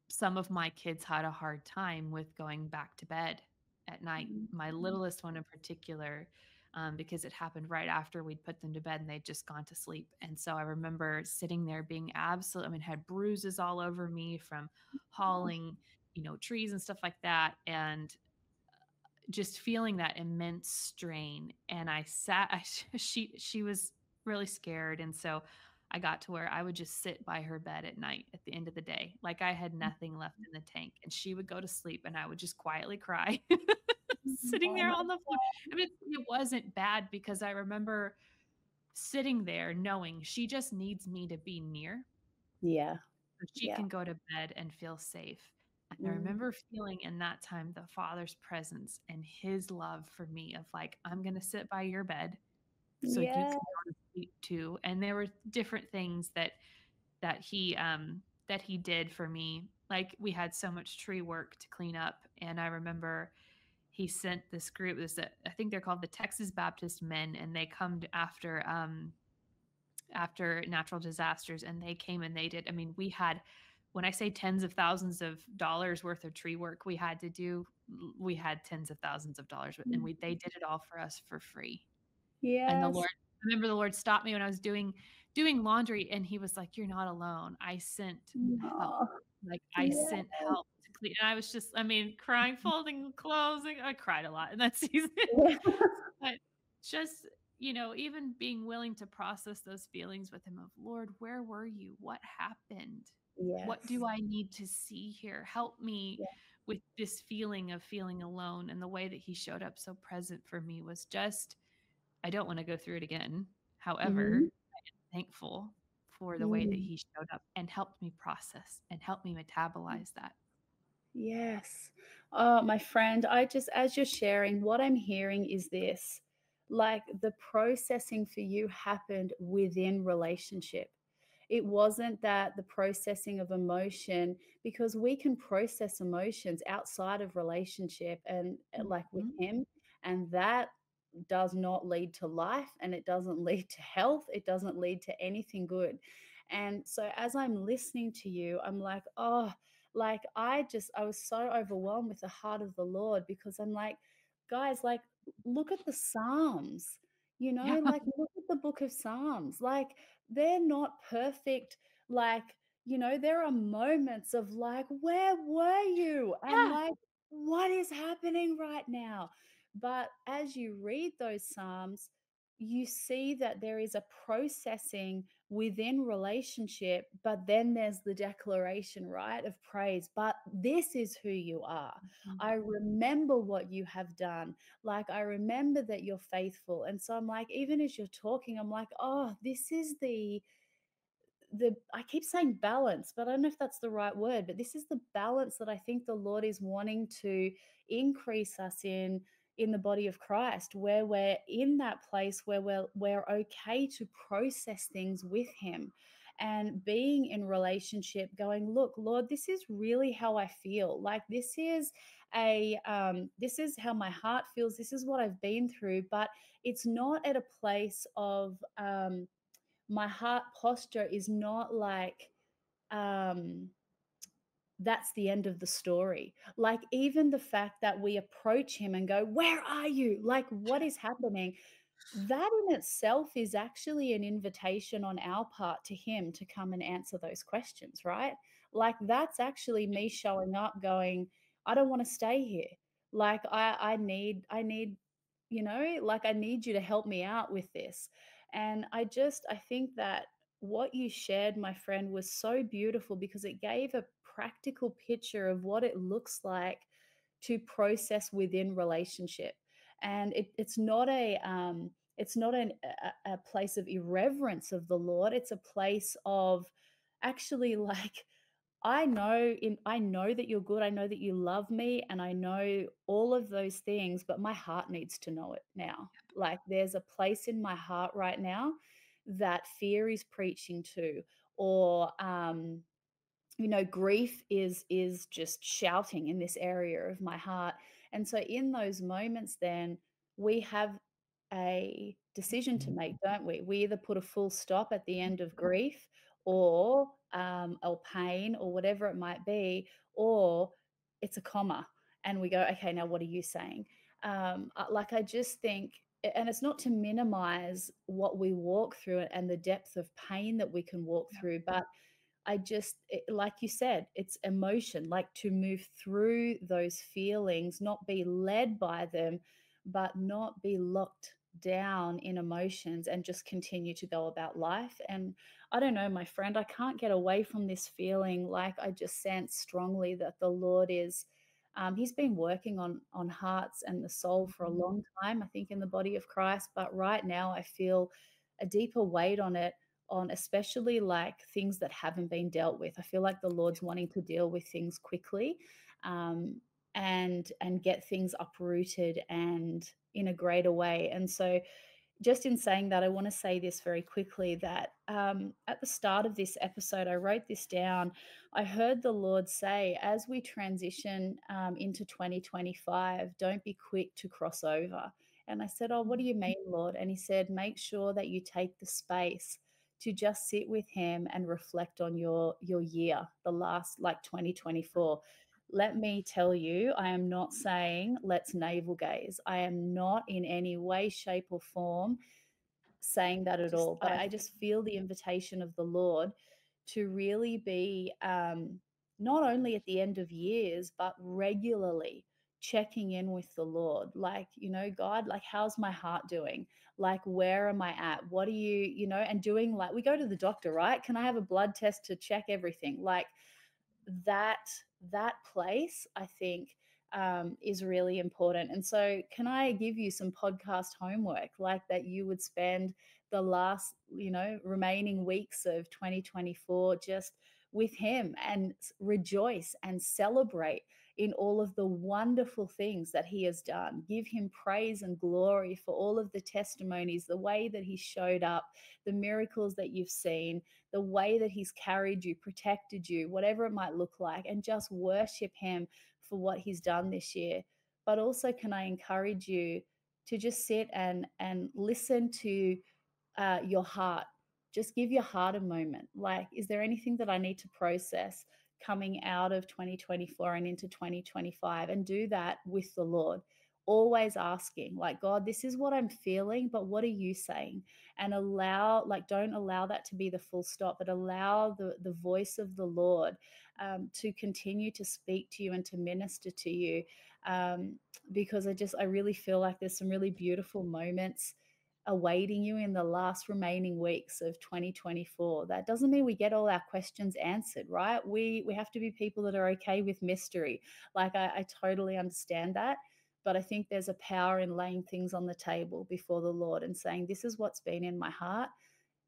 some of my kids had a hard time with going back to bed at night. My Mm. littlest one in particular, um, because it happened right after we'd put them to bed and they'd just gone to sleep. And so I remember sitting there being absolute, I mean, had bruises all over me from Oh. hauling, you know, trees and stuff like that. And just feeling that immense strain. And I sat, I, she, she was really scared. And so I got to where I would just sit by her bed at night at the end of the day, like I had nothing left in the tank. And she would go to sleep and I would just quietly cry, Mm. sitting Oh there on the floor. I mean, it wasn't bad because I remember sitting there knowing she just needs me to be near Yeah. so she Yeah. can go to bed and feel safe. And I Mm. remember feeling in that time the Father's presence and his love for me of like, I'm going to sit by your bed so you can go to too. And there were different things that that he um that he did for me. Like we had so much tree work to clean up and I remember he sent this group this uh, I think they're called the Texas Baptist Men and they come after um after natural disasters and they came and they did i mean we had when i say tens of thousands of dollars worth of tree work we had to do we had tens of thousands of dollars and Mm. we they did it all for us for free Yeah. and the lord remember the lord stopped me when i was doing doing laundry and he was like you're not alone. I sent help. Like i Yes. sent help to clean and i was just i mean crying folding clothes i cried a lot in that season. Yes. but just you know even being willing to process those feelings with him of lord where were you? What happened? What do i need to see here? Help me Yeah. with this feeling of feeling alone and the way that he showed up so present for me was just i don't want to go through it again however Mhm. I am thankful for the way that Mm. he showed up and helped me process and helped me metabolize that Yes. Oh, my friend, I just, as you're sharing, what I'm hearing is this like the processing for you happened within relationship. It wasn't that the processing of emotion, because we can process emotions outside of relationship and uh, like with Mhm. Him, and that does not lead to life and it doesn't lead to health. It doesn't lead to anything good. And so as I'm listening to you, I'm like, oh, like I just, I was so overwhelmed with the heart of the Lord because I'm like, guys, like, look at the Psalms, you yeah know, like, look at the book of Psalms. Like, they're not perfect. Like, you know, there are moments of like, where were you? And yeah like, what is happening right now? But as you read those Psalms, you see that there is a processing within relationship, but then there's the declaration, right, of praise. But this is who you are. Mhm. I remember what you have done. Like, I remember that you're faithful. And so I'm like, even as you're talking, I'm like, oh, this is the the I keep saying balance, but I don't know if that's the right word, but this is the balance that I think the Lord is wanting to increase us in in the body of Christ, where we're in that place where we're we're okay to process things with him and being in relationship going look lord this is really how i feel. Like this is a um this is how my heart feels. This is what i've been through. But it's not at a place of um my heart posture is not like um that's the end of the story. Like, even the fact that we approach him and go, Where are you? Like, what is happening? That in itself is actually an invitation on our part to him to come and answer those questions, right? Like, that's actually me showing up going, I don't want to stay here. Like, I, I need, I need, you know, like, I need you to help me out with this. And I just, I think that what you shared, my friend, was so beautiful because it gave a practical picture of what it looks like to process within relationship. And it, it's not a um, it's not an, a, a place of irreverence of the Lord. It's a place of actually like I know in I know that you're good. I know that you love me and I know all of those things, but my heart needs to know it now. Like there's a place in my heart right now that fear is preaching to or um you know grief is is just shouting in this area of my heart. And so in those moments then we have a decision to make don't we? We either put a full stop at the end of grief or um, or pain or whatever it might be or it's a comma and we go okay now what are you saying? Um, like i just think and it's not to minimize what we walk through and the depth of pain that we can walk through but I just, it, like you said, it's emotion, like to move through those feelings, not be led by them, but not be locked down in emotions and just continue to go about life. And I don't know, my friend, I can't get away from this feeling like I just sense strongly that the Lord is. Um, he's been working on on hearts and the soul for a Mhm. long time, I think, in the body of Christ. But right now, I feel a deeper weight on it on especially like things that haven't been dealt with. I feel like the Lord's wanting to deal with things quickly um, and and get things uprooted and in a greater way. And so just in saying that, I want to say this very quickly that um, at the start of this episode, I wrote this down. I heard the Lord say, as we transition um, into 2025, don't be quick to cross over. And I said, Oh, what do you mean, Lord? And He said, Make sure that you take the space to just sit with Him and reflect on your your year, the last like 2024 let me tell you, I am not saying let's navel gaze. I am not in any way, shape, or form saying that at all, but I just feel the invitation of the Lord to really be um, not only at the end of years, but regularly checking in with the Lord. Like, you know, God, like, how's my heart doing? Like, where am I at? What are you, you know, and doing like, we go to the doctor, right? Can I have a blood test to check everything? Like, that that place i think um, is really important and so can i give you some podcast homework like that you would spend the last you know remaining weeks of 2024 just with him and rejoice and celebrate in all of the wonderful things that he has done give him praise and glory for all of the testimonies the way that he showed up the miracles that you've seen the way that he's carried you, protected you, whatever it might look like, and just worship him for what he's done this year. But also, can I encourage you to just sit and and listen to uh, your heart. Just give your heart a moment. Like, is there anything that I need to process coming out of 2024 and into 2025? And do that with the Lord. Always asking, like, God, this is what I'm feeling, but what are you saying? And allow, like, don't allow that to be the full stop, but allow the, the voice of the Lord um, to continue to speak to you and to minister to you. Um, because I just, I really feel like there's some really beautiful moments awaiting you in the last remaining weeks of 2024 that doesn't mean we get all our questions answered right we we have to be people that are okay with mystery like i, I totally understand that but i think there's a power in laying things on the table before the lord and saying this is what's been in my heart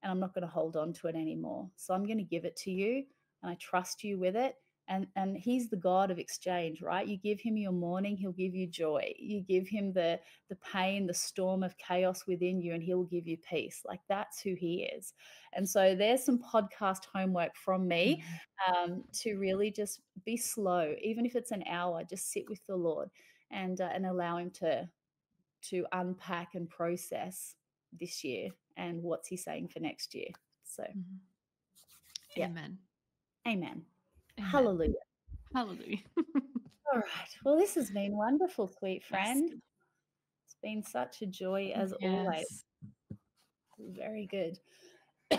and I'm not going to hold on to it anymore. So I'm going to give it to you and I trust you with it. And, and he's the God of exchange, right? You give him your mourning, he'll give you joy. You give him the the pain, the storm of chaos within you, and he will give you peace. Like that's who he is. And so there's some podcast homework from me Mhm. um, to really just be slow, even if it's an hour. Just sit with the Lord and uh, and allow him to to unpack and process this year and what's he saying for next year. So, Mhm. yeah, Amen. amen. Hallelujah. Hallelujah. All right. Well, this has been wonderful, sweet friend. Yes. It's been such a joy as always. Yes. Very good.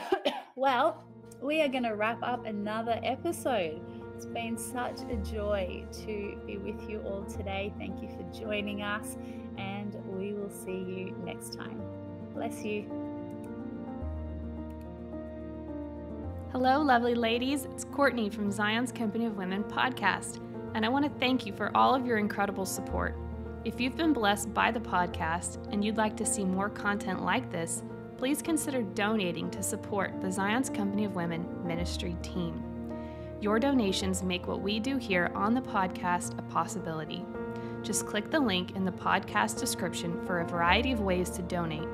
well, we are going to wrap up another episode. It's been such a joy to be with you all today. Thank you for joining us, and we will see you next time. Bless you. Hello, lovely ladies. It's Courtney from Zion's Company of Women podcast, and I want to thank you for all of your incredible support. If you've been blessed by the podcast and you'd like to see more content like this, please consider donating to support the Zion's Company of Women ministry team. Your donations make what we do here on the podcast a possibility. Just click the link in the podcast description for a variety of ways to donate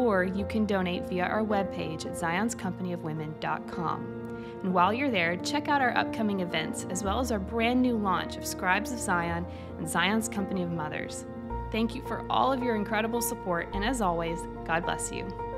or you can donate via our webpage at zionscompanyofwomen.com. And while you're there, check out our upcoming events as well as our brand new launch of Scribes of Zion and Zion's Company of Mothers. Thank you for all of your incredible support, and as always, God bless you.